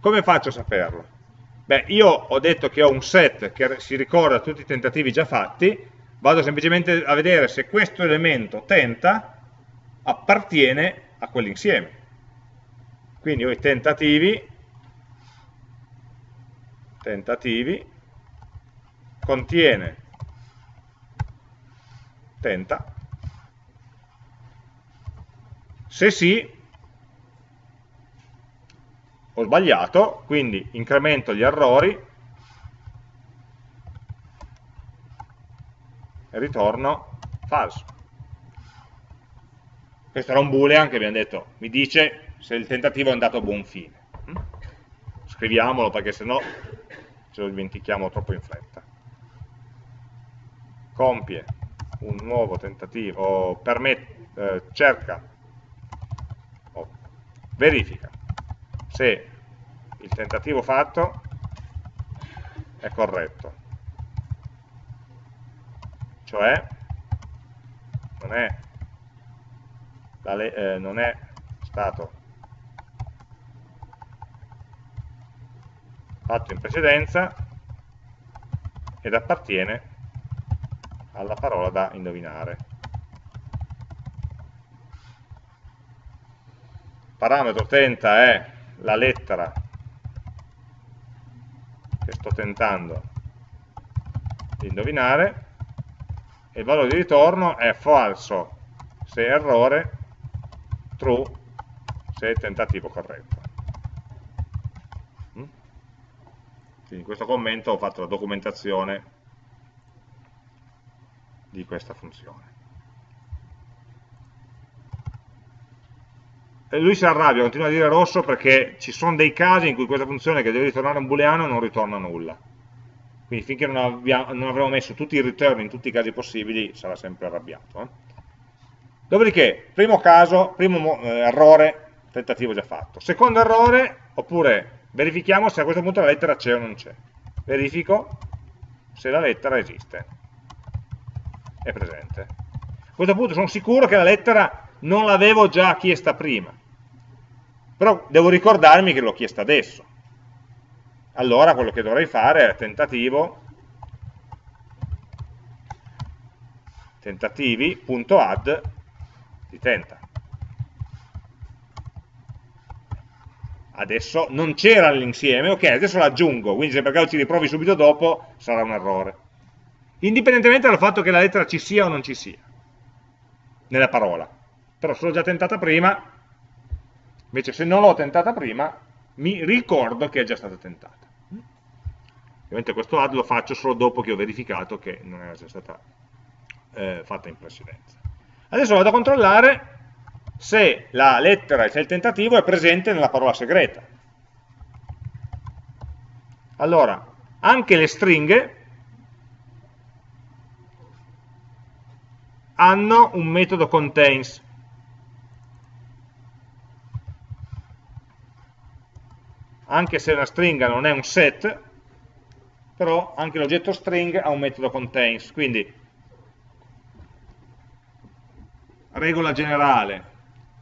Speaker 1: Come faccio a saperlo? Beh, io ho detto che ho un set che si ricorda tutti i tentativi già fatti, vado semplicemente a vedere se questo elemento tenta appartiene a quell'insieme. Quindi ho i tentativi, tentativi, contiene tenta, se sì, ho sbagliato, quindi incremento gli errori ritorno falso. Questo era un boolean che abbiamo detto, mi dice se il tentativo è andato a buon fine. Scriviamolo perché sennò ce lo dimentichiamo troppo in fretta. Compie un nuovo tentativo, permette, eh, cerca, oh, verifica se il tentativo fatto è corretto cioè non è, eh, non è stato fatto in precedenza ed appartiene alla parola da indovinare. Parametro tenta è la lettera che sto tentando di indovinare e il valore di ritorno è falso se errore, true se tentativo corretto. Mm? Quindi in questo commento ho fatto la documentazione di questa funzione. lui si arrabbia, continua a dire rosso perché ci sono dei casi in cui questa funzione che deve ritornare un booleano non ritorna nulla. Quindi finché non, abbiamo, non avremo messo tutti i return in tutti i casi possibili sarà sempre arrabbiato. Eh? Dopodiché, primo caso, primo eh, errore, tentativo già fatto. Secondo errore, oppure verifichiamo se a questo punto la lettera c'è o non c'è. Verifico se la lettera esiste, è presente. A questo punto sono sicuro che la lettera non l'avevo già chiesta prima però devo ricordarmi che l'ho chiesta adesso. Allora quello che dovrei fare è tentativo tentativi.add di tenta. Adesso non c'era l'insieme, ok, adesso l'aggiungo, quindi se per caso ci riprovi subito dopo sarà un errore. Indipendentemente dal fatto che la lettera ci sia o non ci sia, nella parola. Però se l'ho già tentata prima, Invece se non l'ho tentata prima, mi ricordo che è già stata tentata. Ovviamente questo add lo faccio solo dopo che ho verificato che non era già stata eh, fatta in precedenza. Adesso vado a controllare se la lettera, se il tentativo è presente nella parola segreta. Allora, anche le stringhe hanno un metodo contains anche se una stringa non è un set, però anche l'oggetto string ha un metodo contains, quindi regola generale,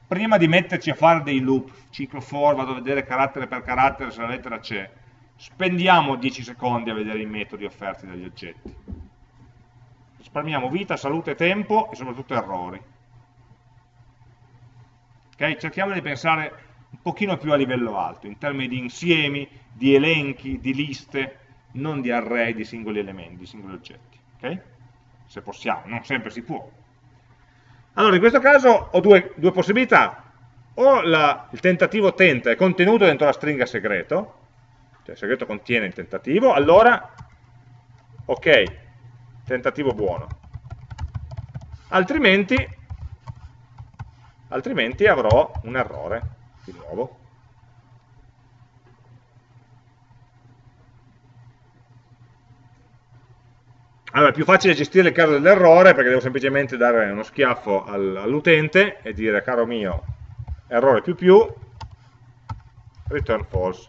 Speaker 1: prima di metterci a fare dei loop, ciclo for, vado a vedere carattere per carattere se la lettera c'è, spendiamo 10 secondi a vedere i metodi offerti dagli oggetti. Risparmiamo vita, salute, tempo e soprattutto errori. Okay? Cerchiamo di pensare un pochino più a livello alto, in termini di insiemi, di elenchi, di liste, non di array di singoli elementi, di singoli oggetti. Okay? Se possiamo, non sempre si può. Allora, in questo caso ho due, due possibilità. O la, il tentativo tenta è contenuto dentro la stringa segreto, cioè il segreto contiene il tentativo, allora, ok, tentativo buono. Altrimenti, altrimenti avrò un errore di nuovo. Allora, è più facile gestire il caso dell'errore perché devo semplicemente dare uno schiaffo all'utente e dire, caro mio, errore più più, return false.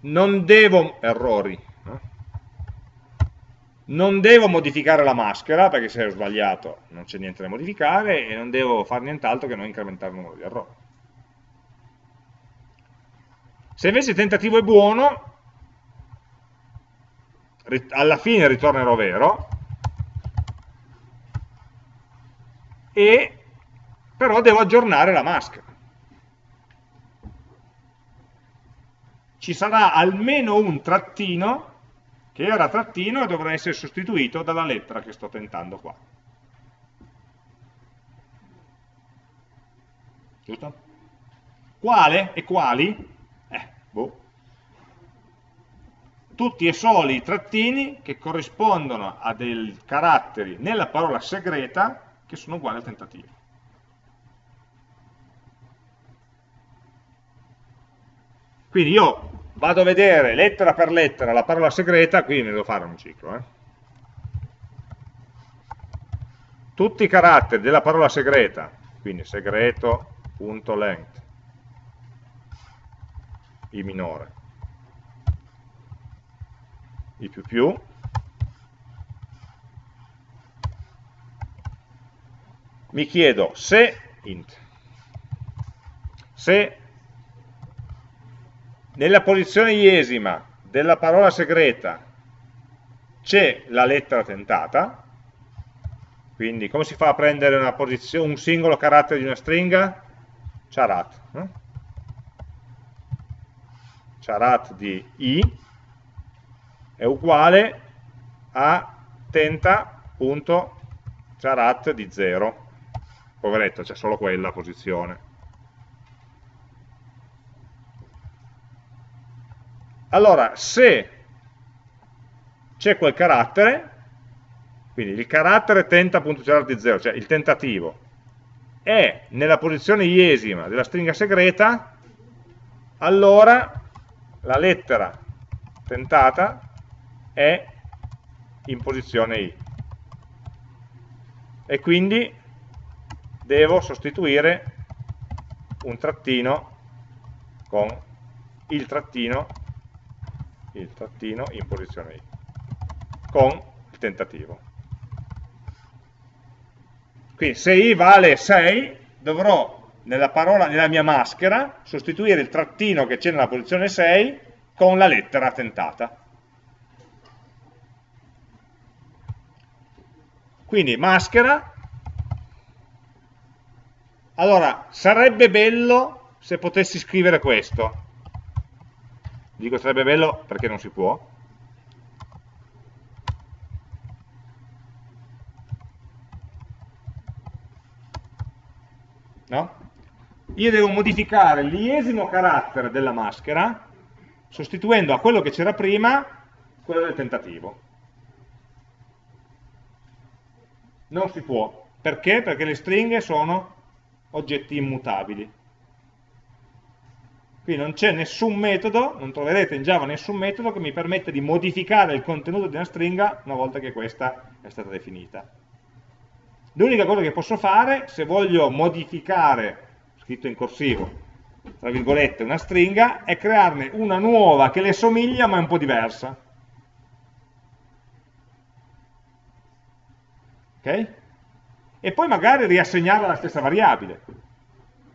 Speaker 1: Non devo, errori, no? non devo modificare la maschera, perché se ho sbagliato non c'è niente da modificare, e non devo fare nient'altro che non incrementare il numero di errori. Se invece il tentativo è buono, alla fine ritornerò vero, e però devo aggiornare la maschera. Ci sarà almeno un trattino che era trattino e dovrà essere sostituito dalla lettera che sto tentando qua. Giusto? Quale e quali? Eh, boh. Tutti e soli i trattini che corrispondono a dei caratteri nella parola segreta che sono uguali al tentativo. Quindi io vado a vedere lettera per lettera la parola segreta, qui ne devo fare un ciclo. Eh. Tutti i caratteri della parola segreta, quindi segreto.length, i minore, i più più, mi chiedo se int, se nella posizione iesima della parola segreta c'è la lettera tentata, quindi come si fa a prendere un singolo carattere di una stringa? Charat. Eh? Charat di i è uguale a tenta.charat di 0. Poveretto, c'è solo quella posizione. Allora, se c'è quel carattere, quindi il carattere tenta.cerare di 0, cioè il tentativo, è nella posizione iesima della stringa segreta, allora la lettera tentata è in posizione i. E quindi devo sostituire un trattino con il trattino il trattino in posizione I con il tentativo. Quindi se I vale 6 dovrò nella, parola, nella mia maschera sostituire il trattino che c'è nella posizione 6 con la lettera tentata. Quindi maschera. Allora, sarebbe bello se potessi scrivere questo. Dico sarebbe bello perché non si può. No? Io devo modificare l'iesimo carattere della maschera sostituendo a quello che c'era prima quello del tentativo. Non si può. Perché? Perché le stringhe sono oggetti immutabili. Qui non c'è nessun metodo, non troverete in Java nessun metodo che mi permette di modificare il contenuto di una stringa una volta che questa è stata definita. L'unica cosa che posso fare, se voglio modificare, scritto in corsivo, tra virgolette, una stringa, è crearne una nuova che le somiglia ma è un po' diversa. Ok? E poi magari riassegnarla alla stessa variabile.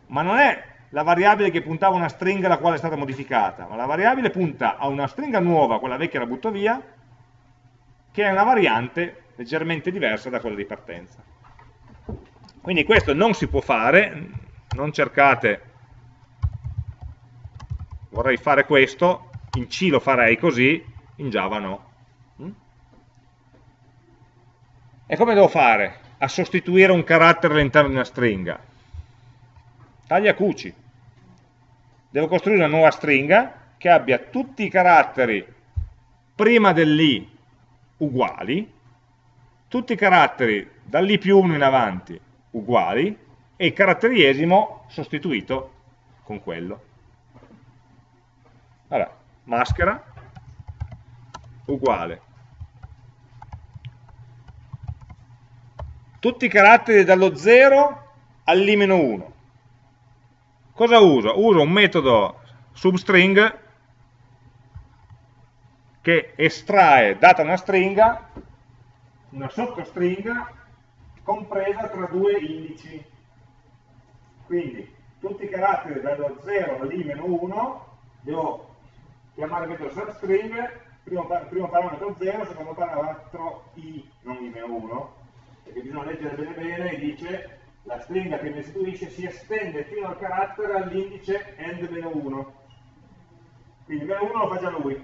Speaker 1: Ma non è la variabile che puntava a una stringa la quale è stata modificata, ma la variabile punta a una stringa nuova, quella vecchia la butto via, che è una variante leggermente diversa da quella di partenza. Quindi questo non si può fare, non cercate, vorrei fare questo, in C lo farei così, in Java no. Mm? E come devo fare? A sostituire un carattere all'interno di una stringa. Taglia cuci devo costruire una nuova stringa che abbia tutti i caratteri prima dell'i uguali, tutti i caratteri dall'i più 1 in avanti uguali e il caratteriesimo sostituito con quello. Allora, maschera uguale. Tutti i caratteri dallo 0 all'i-1 Cosa uso? Uso un metodo substring che estrae, data una stringa, una sottostringa compresa tra due indici. Quindi tutti i caratteri dallo 0 all'i-1 devo chiamare il metodo substring, primo, primo parametro 0, secondo parametro i, non i-1, perché bisogna leggere bene bene e dice la stringa che mi restituisce si estende fino al carattere all'indice end-1. Quindi meno 1 lo fa già lui,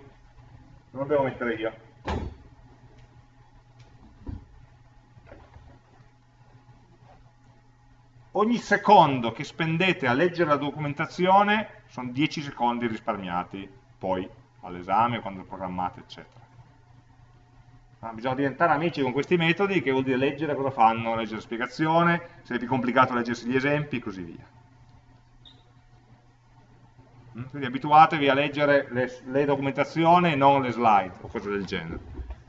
Speaker 1: non lo devo mettere io. ogni secondo che spendete a leggere la documentazione sono 10 secondi risparmiati poi all'esame, quando programmate, eccetera. Ma bisogna diventare amici con questi metodi, che vuol dire leggere cosa fanno, leggere la spiegazione, se è più complicato leggersi gli esempi e così via. Mm? Quindi abituatevi a leggere le, le documentazioni e non le slide o cose del genere,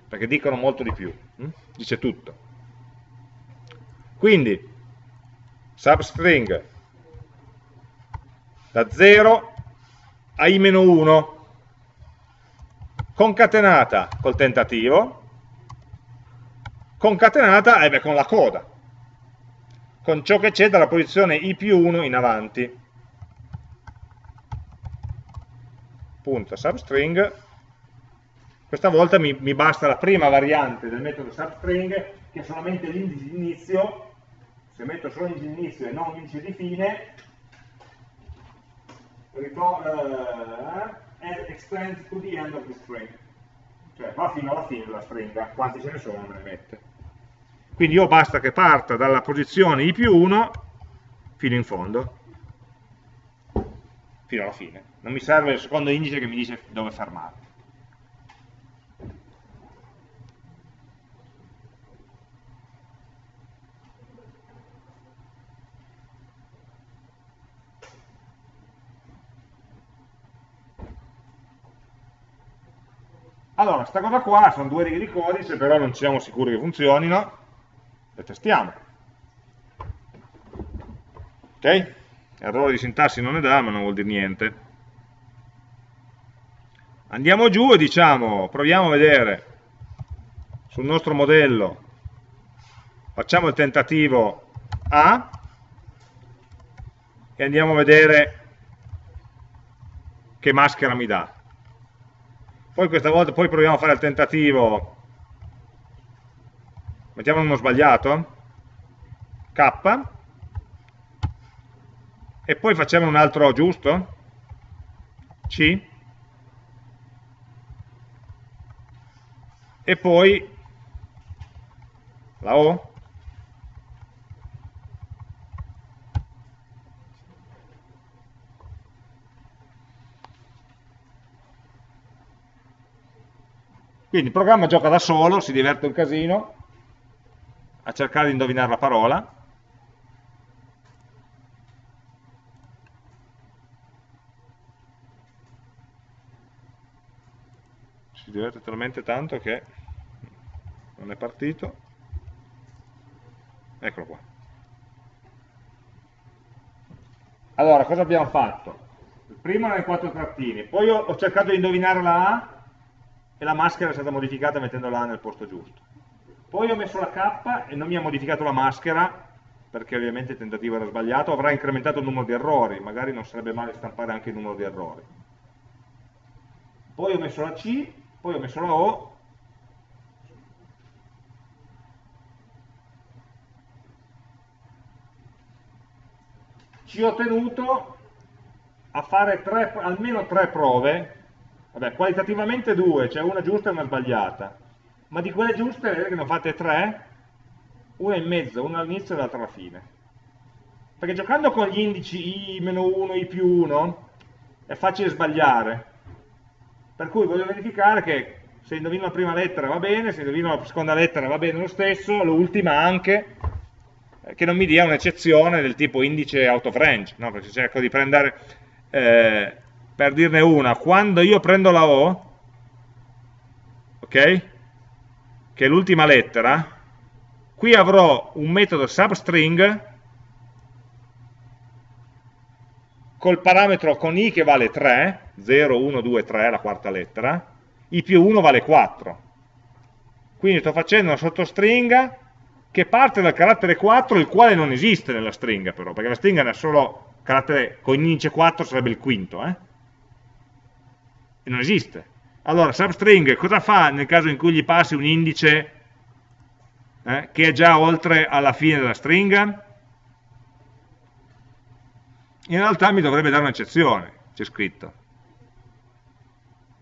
Speaker 1: perché dicono molto di più, mm? dice tutto. Quindi, substring da 0 a i-1 concatenata col tentativo concatenata eh beh, con la coda. Con ciò che c'è dalla posizione i più 1 in avanti. Punto substring. Questa volta mi, mi basta la prima variante del metodo substring che è solamente l'indice di inizio. Se metto solo l'indice di inizio e non l'indice di fine, uh, extends to the end of the string. Cioè va fino alla fine della stringa, quanti ce ne sono me ne mette. Quindi io basta che parta dalla posizione i più 1 fino in fondo, fino alla fine. Non mi serve il secondo indice che mi dice dove fermare. Allora, questa cosa qua sono due righe di codice, però non siamo sicuri che funzionino, le testiamo. Ok? Errore di sintassi non ne dà, ma non vuol dire niente. Andiamo giù e diciamo, proviamo a vedere sul nostro modello, facciamo il tentativo A e andiamo a vedere che maschera mi dà poi questa volta poi proviamo a fare il tentativo mettiamo uno sbagliato. K. E poi facciamo un altro giusto? C. E poi la O. Quindi il programma gioca da solo, si diverte un casino a cercare di indovinare la parola. Si diverte talmente tanto che non è partito. Eccolo qua. Allora, cosa abbiamo fatto? Il primo erano i quattro trattini, poi ho, cercato di indovinare la A e la maschera è stata modificata mettendola nel posto giusto. Poi ho messo la K e non mi ha modificato la maschera, perché ovviamente il tentativo era sbagliato, avrà incrementato il numero di errori, magari non sarebbe male stampare anche il numero di errori. Poi ho messo la C, poi ho messo la O, ci ho tenuto a fare tre, almeno tre prove Vabbè, qualitativamente due, cioè una giusta e una sbagliata. Ma di quelle giuste, vedete che ne ho fatte tre, una in mezzo, una all'inizio e l'altra alla fine. Perché giocando con gli indici i-1, i più 1, è facile sbagliare. Per cui voglio verificare che se indovino la prima lettera va bene, se indovino la seconda lettera va bene lo stesso, l'ultima anche, eh, che non mi dia un'eccezione del tipo indice out of range, no? perché cerco di prendere... Eh, per dirne una, quando io prendo la O, ok, che è l'ultima lettera, qui avrò un metodo substring col parametro con i che vale 3, 0, 1, 2, 3, la quarta lettera, i più 1 vale 4. Quindi sto facendo una sottostringa che parte dal carattere 4, il quale non esiste nella stringa però, perché la stringa è solo carattere con indice 4 sarebbe il quinto, eh? E non esiste. Allora, substring cosa fa nel caso in cui gli passi un indice eh, che è già oltre alla fine della stringa? In realtà mi dovrebbe dare un'eccezione, c'è scritto.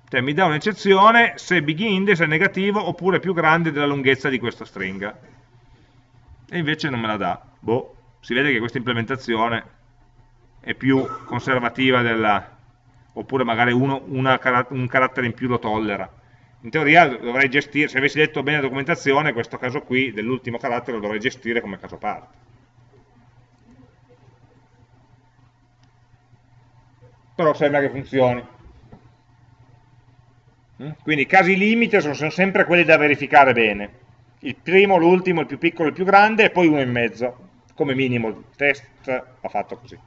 Speaker 1: Cioè mi dà un'eccezione se begin index è negativo oppure più grande della lunghezza di questa stringa. E invece non me la dà. Boh, si vede che questa implementazione è più conservativa della, oppure magari uno, una, un carattere in più lo tollera. In teoria dovrei gestire, se avessi letto bene la documentazione, questo caso qui dell'ultimo carattere lo dovrei gestire come caso parte. Però sembra che funzioni. Mm? Quindi i casi limite sono, sono sempre quelli da verificare bene. Il primo, l'ultimo, il più piccolo, il più grande e poi uno in mezzo. Come minimo il test va fatto così.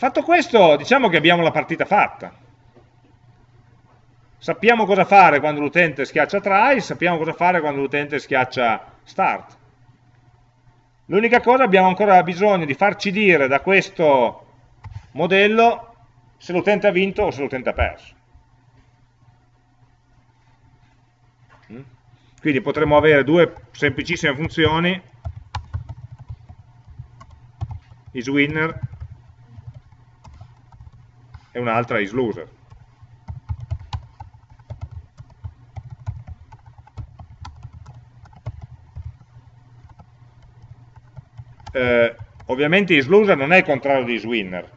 Speaker 1: Fatto questo, diciamo che abbiamo la partita fatta. Sappiamo cosa fare quando l'utente schiaccia try, sappiamo cosa fare quando l'utente schiaccia start. L'unica cosa abbiamo ancora bisogno di farci dire da questo modello se l'utente ha vinto o se l'utente ha perso. Mm? Quindi potremmo avere due semplicissime funzioni, isWinner e un'altra is loser. Eh, ovviamente is loser non è il contrario di is winner,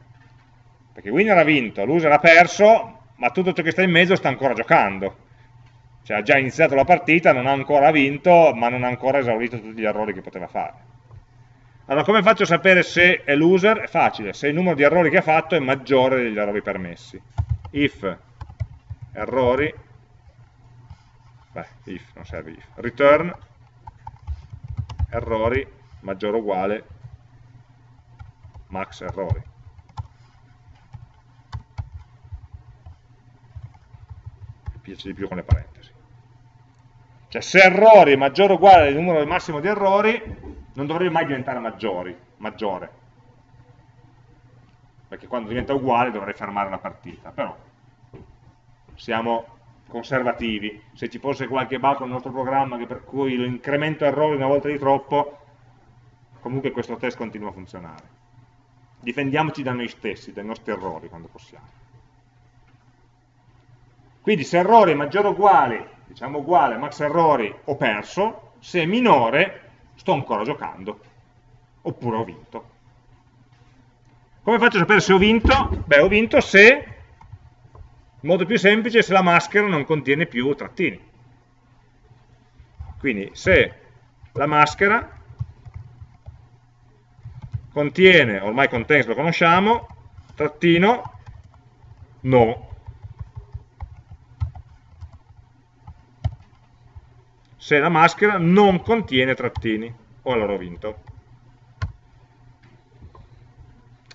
Speaker 1: perché winner ha vinto, loser ha perso, ma tutto ciò che sta in mezzo sta ancora giocando. Cioè ha già iniziato la partita, non ha ancora vinto, ma non ha ancora esaurito tutti gli errori che poteva fare. Allora, come faccio a sapere se è loser? È facile, se il numero di errori che ha fatto è maggiore degli errori permessi. If errori, beh, if, non serve if, return errori maggiore o uguale max errori. Mi piace di più con le parentesi. Cioè se errori è maggiore o uguale al numero massimo di errori, non dovrebbe mai diventare maggiori, maggiore. Perché quando diventa uguale dovrei fermare la partita però siamo conservativi. Se ci fosse qualche bug nel nostro programma per cui l'incremento errori una volta di troppo comunque questo test continua a funzionare. Difendiamoci da noi stessi, dai nostri errori quando possiamo. Quindi se errore è maggiore o uguale diciamo uguale, max errori ho perso se è minore sto ancora giocando, oppure ho vinto. Come faccio a sapere se ho vinto? Beh, ho vinto se, in modo più semplice, se la maschera non contiene più trattini. Quindi se la maschera contiene, ormai contains lo conosciamo, trattino, no. Se la maschera non contiene trattini, o allora ho vinto.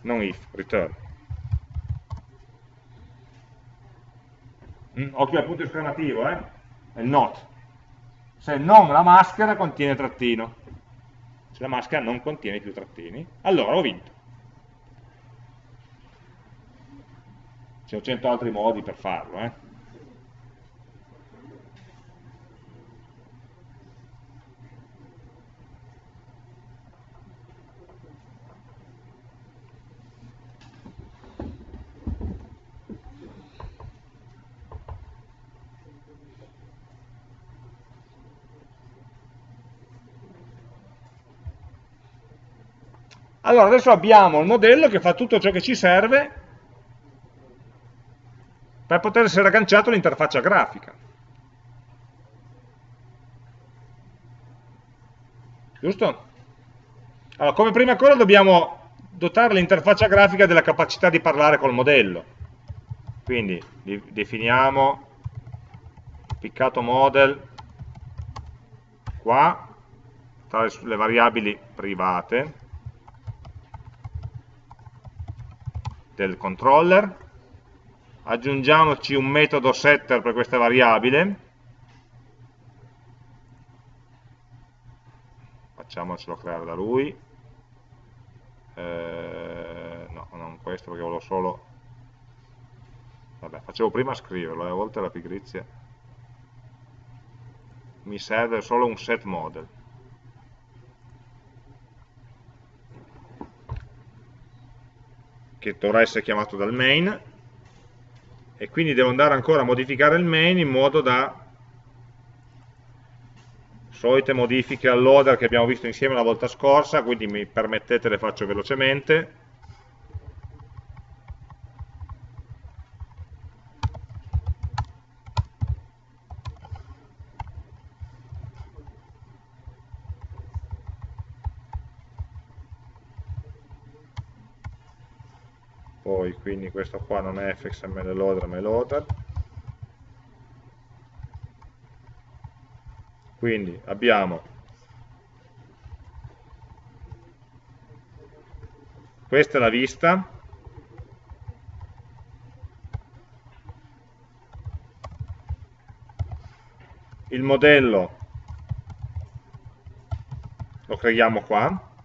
Speaker 1: Non if, return. Mm, occhio al punto esclamativo, eh? È not. Se non la maschera contiene trattino. Se la maschera non contiene più trattini, allora ho vinto. Ci sono cento altri modi per farlo, eh? Allora, adesso abbiamo il modello che fa tutto ciò che ci serve per poter essere agganciato all'interfaccia grafica. Giusto? Allora, come prima cosa dobbiamo dotare l'interfaccia grafica della capacità di parlare col modello. Quindi definiamo piccato model qua, tra le variabili private, del controller, aggiungiamoci un metodo setter per questa variabile, facciamocelo creare da lui, eh, no, non questo perché volevo solo, vabbè, facevo prima scriverlo, eh, a volte la pigrizia, mi serve solo un set model, che dovrà essere chiamato dal main e quindi devo andare ancora a modificare il main in modo da solite modifiche al loader che abbiamo visto insieme la volta scorsa quindi mi permettete le faccio velocemente poi quindi questo qua non è fxml loader ma è loader. Quindi abbiamo questa è la vista. Il modello lo creiamo qua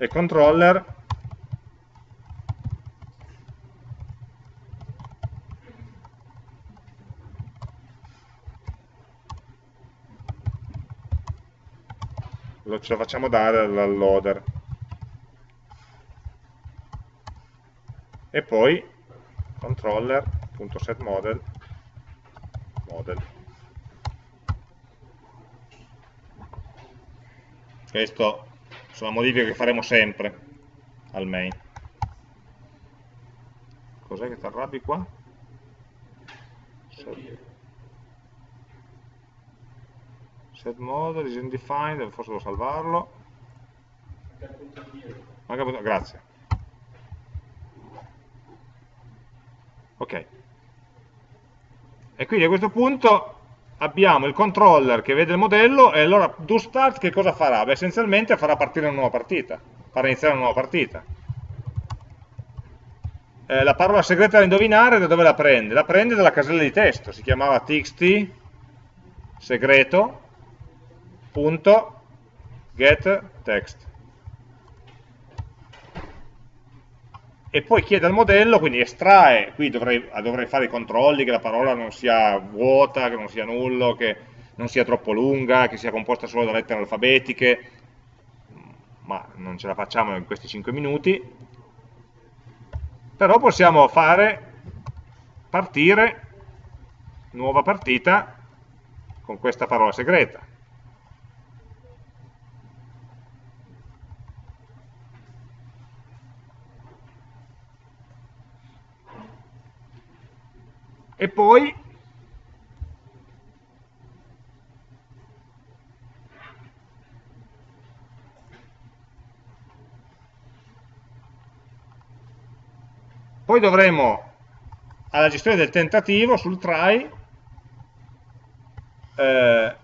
Speaker 1: e controller. Lo, ce lo facciamo dare dal loader. E poi controller.setModel model. questo sono modifiche che faremo sempre al main. Cos'è che ti arrabbi qua? Set, set model is undefined, forse devo salvarlo. Grazie. Ok. E quindi a questo punto abbiamo il controller che vede il modello e allora doStart che cosa farà? Beh, essenzialmente farà partire una nuova partita, farà iniziare una nuova partita. Eh, la parola segreta da indovinare da dove la prende? La prende dalla casella di testo, si chiamava txt segreto punto get text e poi chiede al modello, quindi estrae, qui dovrei, dovrei, fare i controlli che la parola non sia vuota, che non sia nullo, che non sia troppo lunga, che sia composta solo da lettere alfabetiche, ma non ce la facciamo in questi 5 minuti, però possiamo fare partire nuova partita con questa parola segreta. E poi poi dovremo alla gestione del tentativo sul try eh,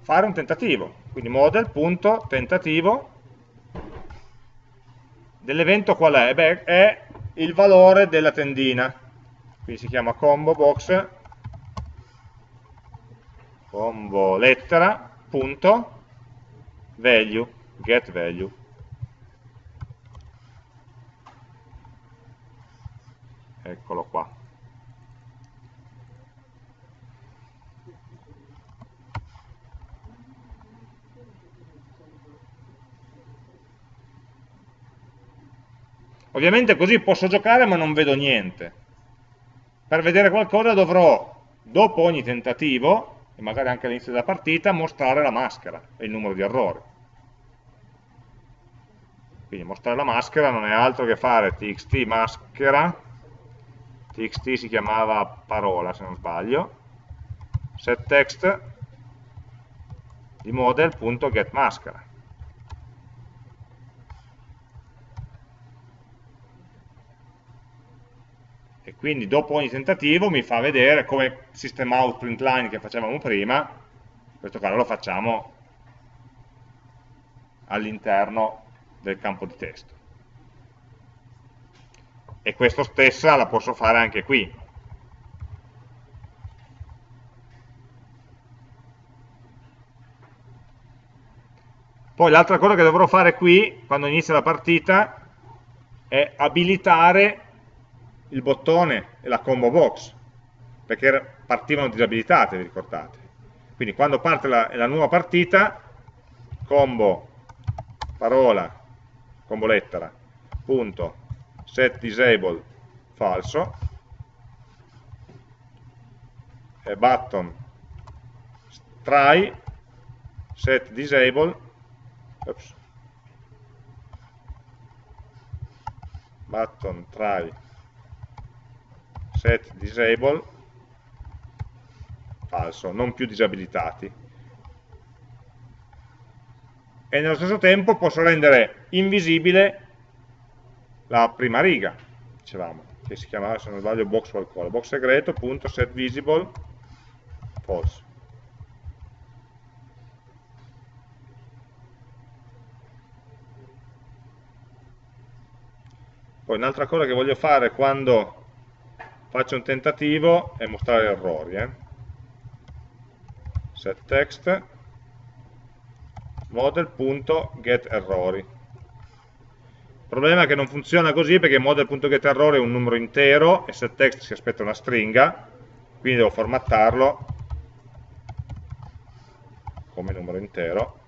Speaker 1: fare un tentativo. Quindi model.tentativo dell'evento qual è? Beh, è il valore della tendina quindi si chiama combo box. Combo lettera punto value get value. Eccolo qua. Ovviamente così posso giocare ma non vedo niente per vedere qualcosa dovrò, dopo ogni tentativo, e magari anche all'inizio della partita, mostrare la maschera e il numero di errori. Quindi mostrare la maschera non è altro che fare txt maschera, txt si chiamava parola se non sbaglio, setText di model.getMaschera. quindi dopo ogni tentativo mi fa vedere come system out print line che facevamo prima, in questo caso lo facciamo all'interno del campo di testo. E questa stessa la posso fare anche qui. Poi l'altra cosa che dovrò fare qui, quando inizia la partita, è abilitare il bottone e la combo box, perché partivano disabilitate, vi ricordate. Quindi quando parte la, la nuova partita, combo parola, combo lettera, punto, set disable falso, e button try set disable Oops. button try set disable. Falso, non più disabilitati. E nello stesso tempo posso rendere invisibile la prima riga. Dicevamo, che si chiamava se non sbaglio box qualcosa. Box segreto, punto, set visible. False Poi un'altra cosa che voglio fare quando faccio un tentativo è mostrare errori. Eh. Set text model.getErrori. Il problema è che non funziona così perché model.getErrori è un numero intero e setText si aspetta una stringa, quindi devo formattarlo come numero intero,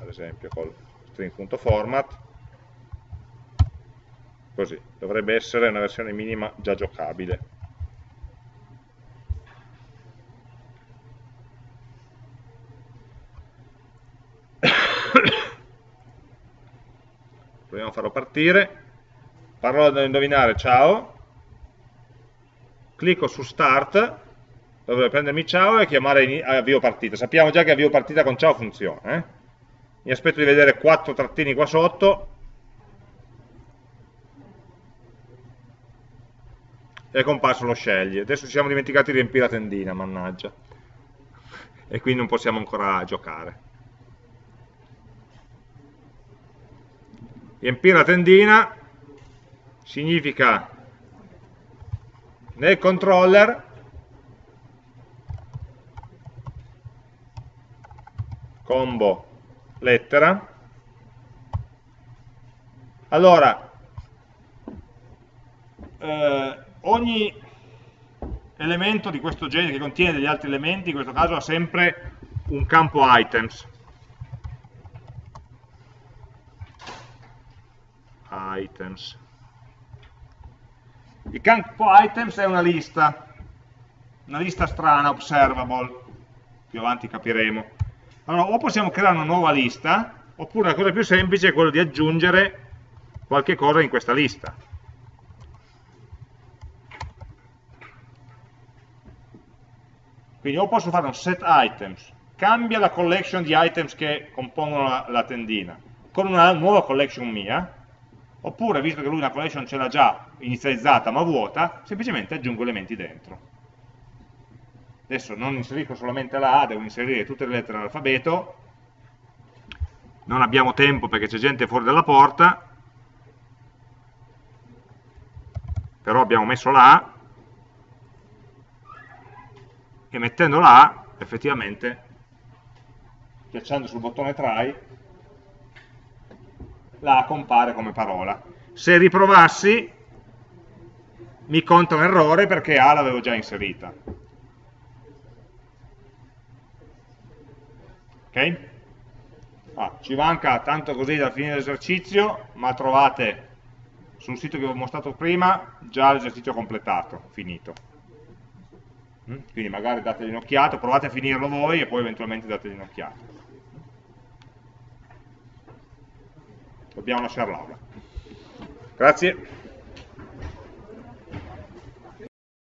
Speaker 1: ad esempio col string.format così, dovrebbe essere una versione minima già giocabile. Proviamo a farlo partire, parola da indovinare, ciao, clicco su start, dovrebbe prendermi ciao e chiamare avvio partita. Sappiamo già che avvio partita con ciao funziona. Eh? Mi aspetto di vedere quattro trattini qua sotto, è comparso lo scegli. Adesso ci siamo dimenticati di riempire la tendina, mannaggia. E quindi non possiamo ancora giocare. Riempire la tendina significa nel controller combo lettera allora eh, ogni elemento di questo genere che contiene degli altri elementi, in questo caso ha sempre un campo items. Items. Il campo items è una lista, una lista strana, observable, più avanti capiremo. Allora, o possiamo creare una nuova lista, oppure la cosa più semplice è quella di aggiungere qualche cosa in questa lista. Quindi o posso fare un set items, cambia la collection di items che compongono la, la tendina, con una nuova collection mia, oppure, visto che lui una collection ce l'ha già inizializzata ma vuota, semplicemente aggiungo elementi dentro. Adesso non inserisco solamente la A, devo inserire tutte le lettere dell'alfabeto, non abbiamo tempo perché c'è gente fuori dalla porta, però abbiamo messo la A, e mettendola A, effettivamente, schiacciando sul bottone try, la A compare come parola. Se riprovassi, mi conta un errore perché A l'avevo già inserita. Ok? Ah, ci manca tanto così da fine dell'esercizio, ma trovate sul sito che vi ho mostrato prima già l'esercizio completato, finito. Quindi magari dategli un'occhiata, provate a finirlo voi e poi eventualmente dategli un'occhiata. Dobbiamo lasciare l'aula. Grazie.